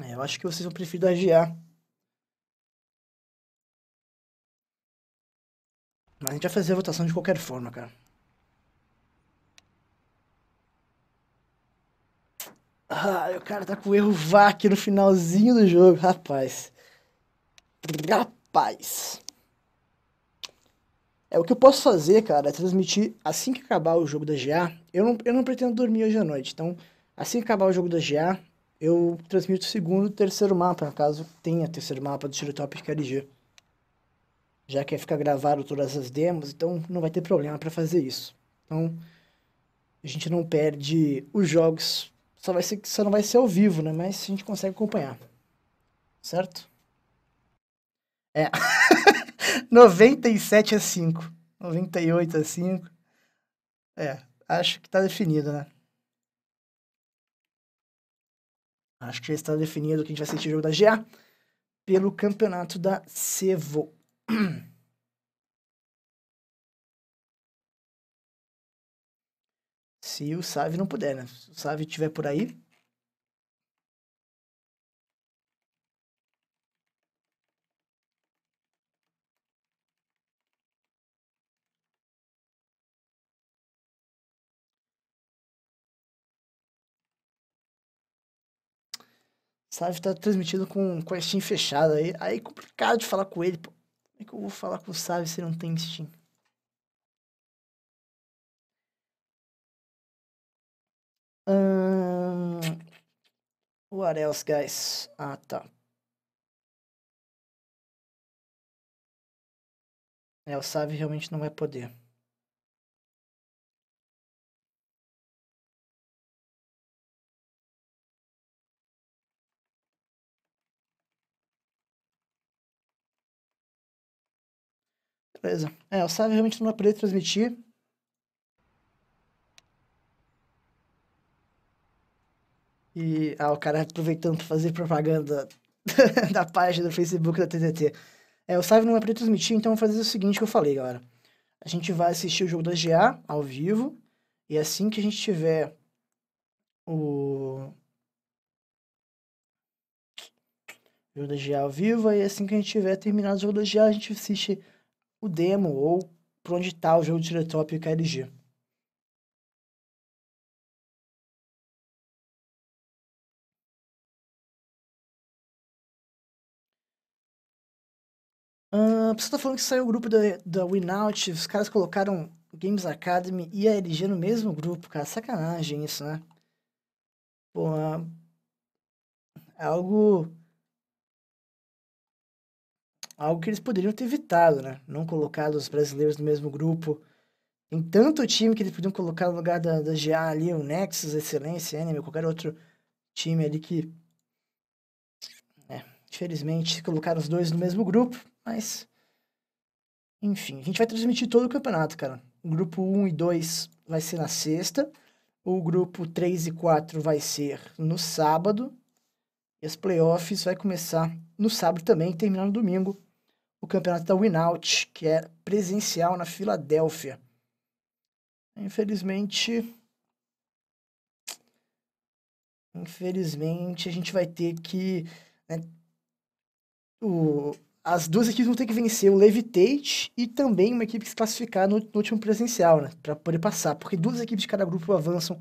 É, eu acho que vocês vão preferir da GA. Mas a gente vai fazer a votação de qualquer forma, cara. Ah, o cara tá com erro VAC no finalzinho do jogo, rapaz. Rapaz. É, o que eu posso fazer, cara, é transmitir assim que acabar o jogo da GA. Eu não, eu não pretendo dormir hoje à noite, então, assim que acabar o jogo da GA, eu transmito o segundo e terceiro mapa, caso tenha terceiro mapa do Tiro Top KLG já que ficar gravado todas as demos, então não vai ter problema para fazer isso. Então, a gente não perde os jogos, só, vai ser, só não vai ser ao vivo, né? Mas a gente consegue acompanhar. Certo? É. *laughs* 97 a 5. 98 a 5. É, acho que tá definido, né? Acho que já está definido que a gente vai assistir o jogo da GA pelo campeonato da Cevo. *clears throat* Se o Save não puder, né? Se o Save estiver por aí. Save tá transmitido com, com a Steam fechada aí. Aí é complicado de falar com ele, pô. Como é que eu vou falar com o Save se não tem Steam? Hum... What else, guys? Ah, tá. É, o Save realmente não vai poder. Beleza. É, o Save realmente não vai poder transmitir. E ah, o cara aproveitando para fazer propaganda *laughs* da página do Facebook da TTT. É, o Save não vai poder transmitir, então vamos fazer o seguinte que eu falei, galera. A gente vai assistir o jogo da GA ao vivo. E assim que a gente tiver o jogo da GA ao vivo, e assim que a gente tiver terminado o jogo da GA, a gente assiste o demo ou por onde está o jogo de Tiretop e KLG. Uh, você tá falando que saiu o grupo da, da Winout, os caras colocaram Games Academy e a LG no mesmo grupo, cara. Sacanagem isso, né? Pô, é algo. Algo que eles poderiam ter evitado, né? Não colocado os brasileiros no mesmo grupo. Tem tanto time que eles podiam colocar no lugar da, da GA ali, o Nexus, Excelência, Enemy, qualquer outro time ali que. É, infelizmente, colocaram os dois no mesmo grupo. Mas. Enfim, a gente vai transmitir todo o campeonato, cara. O grupo 1 e 2 vai ser na sexta. O grupo 3 e 4 vai ser no sábado. E as playoffs vai começar no sábado também e terminar no domingo. O campeonato da Winout, que é presencial na Filadélfia. Infelizmente. Infelizmente, a gente vai ter que. Né, o, as duas equipes vão ter que vencer o Levitate e também uma equipe que se classificar no, no último presencial, né? Pra poder passar. Porque duas equipes de cada grupo avançam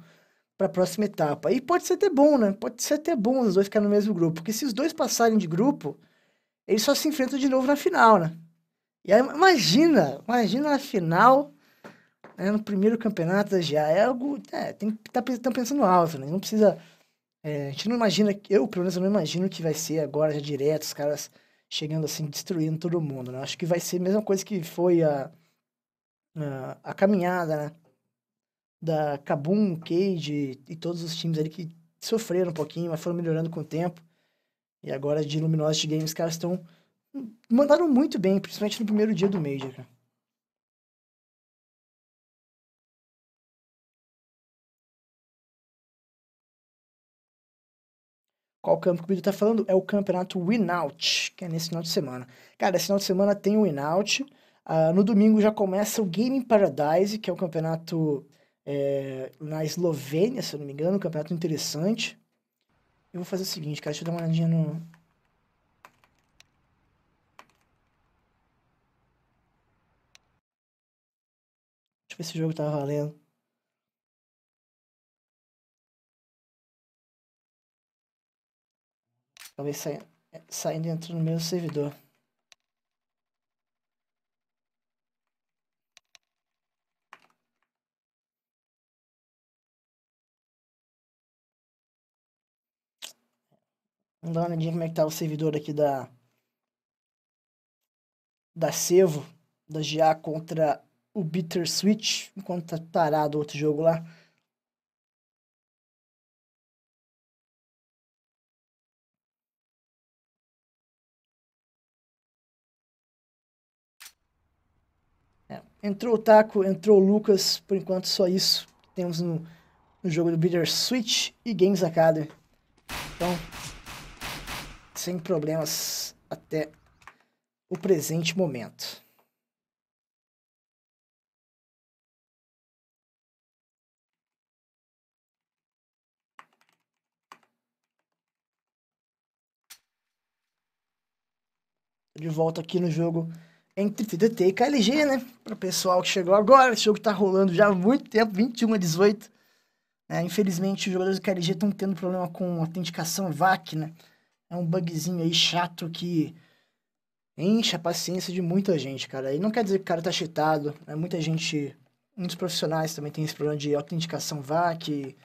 para a próxima etapa. E pode ser até bom, né? Pode ser até bom os dois ficarem no mesmo grupo. Porque se os dois passarem de grupo, eles só se enfrentam de novo na final, né? E aí, imagina, imagina a final, né, no primeiro campeonato já. É algo. É, tem que estar tá, pensando alto, né? Não precisa. É, a gente não imagina. Eu, pelo menos, não imagino que vai ser agora já direto, os caras chegando assim, destruindo todo mundo, né? Acho que vai ser a mesma coisa que foi a, a, a caminhada, né? Da Kabum, Cage e todos os times ali que sofreram um pouquinho, mas foram melhorando com o tempo. E agora de Luminosity Games, os caras estão... Mandaram muito bem, principalmente no primeiro dia do Major, cara. Qual campo que o vídeo tá falando? É o campeonato Winout, que é nesse final de semana. Cara, esse final de semana tem o Winout. Uh, no domingo já começa o Gaming Paradise, que é o campeonato é, na Eslovênia, se eu não me engano, um campeonato interessante. Eu vou fazer o seguinte, cara, deixa eu dar uma olhadinha no... Deixa eu ver se o jogo tá valendo. Talvez saia, saindo e entrando no mesmo servidor. Vamos dar uma olhadinha como é que tá o servidor aqui da da Sevo, da GA contra o Bitter Switch, enquanto tá parado outro jogo lá. Entrou o Taco, entrou o Lucas, por enquanto só isso temos no, no jogo do Bitter Switch e Games Academy. Então, sem problemas até o presente momento. De volta aqui no jogo entre TDT e KLG, né? Para o pessoal que chegou agora, esse jogo tá rolando já há muito tempo, 21 a 18. É, infelizmente, os jogadores do KLG estão tendo problema com autenticação VAC, né? É um bugzinho aí chato que enche a paciência de muita gente, cara. E não quer dizer que o cara tá cheatado, né? Muita gente, muitos profissionais também tem esse problema de autenticação VAC. E,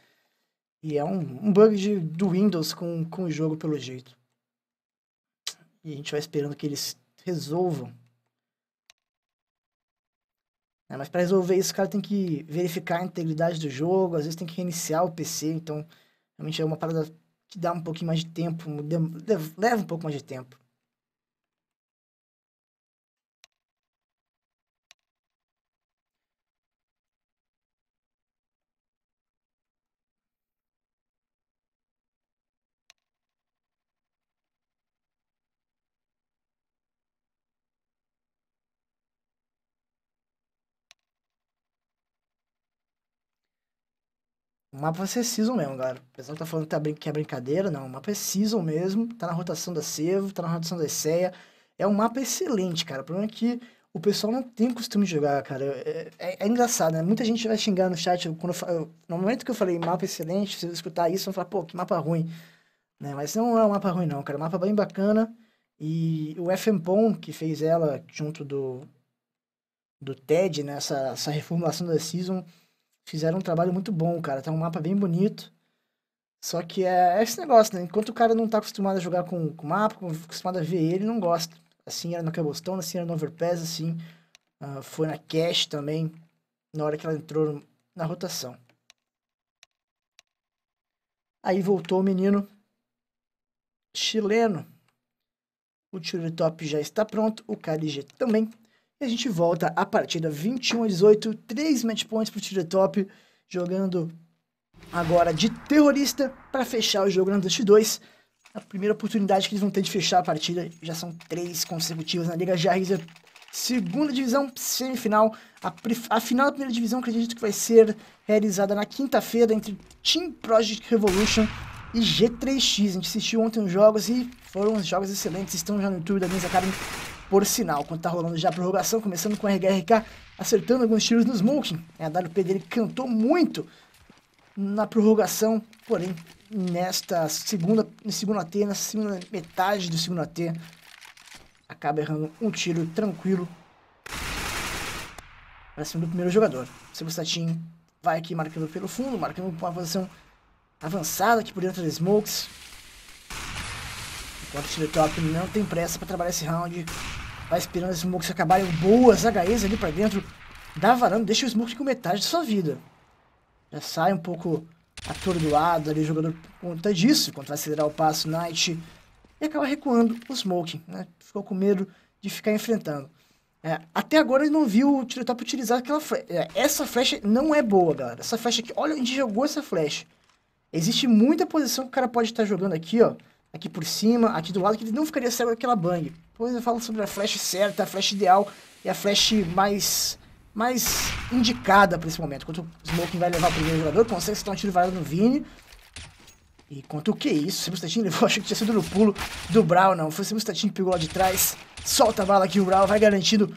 e é um, um bug de, do Windows com, com o jogo, pelo jeito. E a gente vai esperando que eles resolvam é, mas para resolver isso, o cara tem que verificar a integridade do jogo, às vezes tem que reiniciar o PC, então realmente é uma parada que dá um pouquinho mais de tempo, leva um pouco mais de tempo. O mapa vai ser season mesmo, galera. O pessoal tá falando que, tá brin que é brincadeira, não. O mapa é season mesmo, tá na rotação da Sevo, tá na rotação da Esseia. É um mapa excelente, cara. O problema é que o pessoal não tem costume de jogar, cara. É, é, é engraçado, né? Muita gente vai xingar no chat. Quando eu, no momento que eu falei mapa excelente, se você escutar isso, vão falar, pô, que mapa ruim. Né? Mas não é um mapa ruim, não, cara. É um mapa bem bacana. E o FMPON, que fez ela junto do, do TED, né? Essa, essa reformulação da Season fizeram um trabalho muito bom, cara. Tá um mapa bem bonito. Só que é, é esse negócio, né? Enquanto o cara não tá acostumado a jogar com o mapa, acostumado a ver ele, não gosta. Assim era no Cobblestone, assim era no Overpass, assim. Uh, foi na Cash também, na hora que ela entrou na rotação. Aí voltou o menino chileno. O top já está pronto, o KLG também. E a gente volta a partida 21 a 18, 3 match points pro tiro top, jogando agora de terrorista para fechar o jogo na Dust 2. A primeira oportunidade que eles vão ter de fechar a partida, já são três consecutivas na Liga Jarriza. Segunda divisão, semifinal. A, a final da primeira divisão acredito que vai ser realizada na quinta-feira entre Team Project Revolution e G3X. A gente assistiu ontem os jogos e foram jogos excelentes, estão já no YouTube da Games Academy por sinal. Quando tá rolando já a prorrogação, começando com o RHRK acertando alguns tiros no Smoking. A WP dele cantou muito na prorrogação, porém, nesta segunda, no segundo AT, na segunda metade do segundo AT, acaba errando um tiro tranquilo para cima do primeiro jogador. Sebastian vai aqui marcando pelo fundo, marcando uma posição avançada aqui por dentro dos smokes. O time top não tem pressa para trabalhar esse round. Vai esperando os smokes acabarem boas HEs ali para dentro da varanda. Deixa o smoke com metade da sua vida. Já sai um pouco atordoado ali o jogador por conta disso. Quando vai acelerar o passo, Knight. E acaba recuando o smoke. Né? Ficou com medo de ficar enfrentando. É, até agora ele não viu o tiro top utilizar aquela flecha. É, essa flecha não é boa, galera. Essa flecha aqui, olha onde jogou essa flecha. Existe muita posição que o cara pode estar jogando aqui, ó. Aqui por cima, aqui do lado, que ele não ficaria cego daquela bang. Depois eu falo sobre a flash certa, a flash ideal e a flash mais mais indicada para esse momento. Enquanto o Smoking vai levar o primeiro jogador, consegue acertar um tiro varado no Vini. E quanto o que isso? Sebustatin levou, *laughs* achei que tinha sido no pulo do Brown, não. Foi o Sebustatin que pegou lá de trás. Solta a bala aqui, o Brown vai garantindo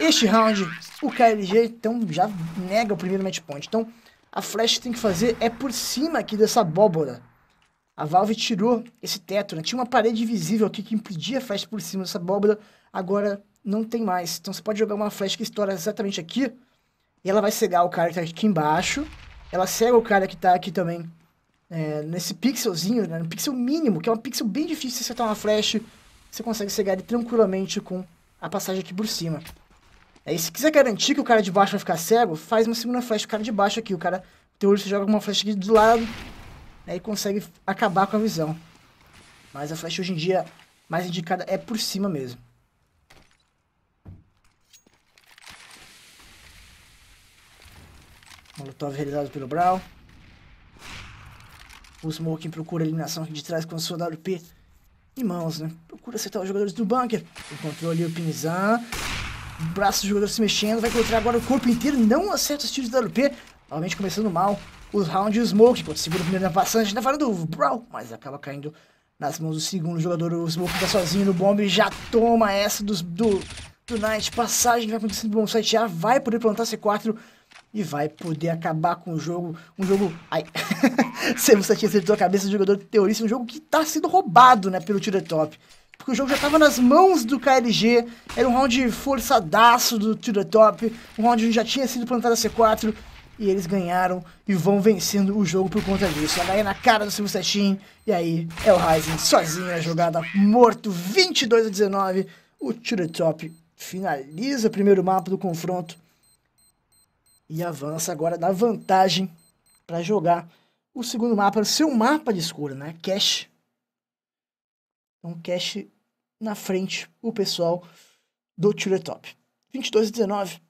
este round. O KLG, então, já nega o primeiro match point. Então, a Flash tem que fazer é por cima aqui dessa abóbora. A Valve tirou esse teto, né? Tinha uma parede visível aqui que impedia a Flash por cima dessa abóbora. Agora não tem mais. Então você pode jogar uma Flash que estoura exatamente aqui. E ela vai cegar o cara que tá aqui embaixo. Ela cega o cara que tá aqui também é, nesse pixelzinho, né, no pixel mínimo, que é um pixel bem difícil de acertar uma flash, você consegue cegar ele tranquilamente com a passagem aqui por cima. Aí, se quiser garantir que o cara de baixo vai ficar cego, faz uma segunda flash o cara de baixo aqui. O cara, você joga uma flash aqui do lado, aí consegue acabar com a visão. Mas a flash hoje em dia mais indicada é por cima mesmo. Molotov realizado pelo Brown. O Smoking procura a eliminação de trás com o seu WP em mãos, né? Procura acertar os jogadores do bunker. Encontrou ali o Pinzan. Braço do jogador se mexendo. Vai encontrar agora o corpo inteiro. Não acerta os tiros do WP. Novamente começando mal. Os rounds e o Smoke. Enquanto segura o primeiro na passagem. Tá falando do Brawl. Mas acaba caindo nas mãos do segundo jogador. O Smoke tá sozinho no bomb. Já toma essa dos, do, do Knight. Passagem vai acontecendo no bom site A. Vai poder plantar C4 e vai poder acabar com o jogo. Um jogo. Ai. *laughs* você tinha acertou a cabeça do jogador terrorista. Um jogo que tá sendo roubado, né, pelo Tira Top. Porque o jogo já tava nas mãos do KLG. Era um round forçadaço do Tira Top. Um round onde já tinha sido plantado a C4. E eles ganharam e vão vencendo o jogo por conta disso. HE na cara do Silvio Setin. E aí é o Ryzen sozinho na jogada, morto 22 a 19. O Tira Top finaliza o primeiro mapa do confronto e avança agora dá vantagem para jogar o segundo mapa, o seu mapa de escura, né? Cash. Então, Cash na frente, o pessoal do Tire Top. 22 a 19.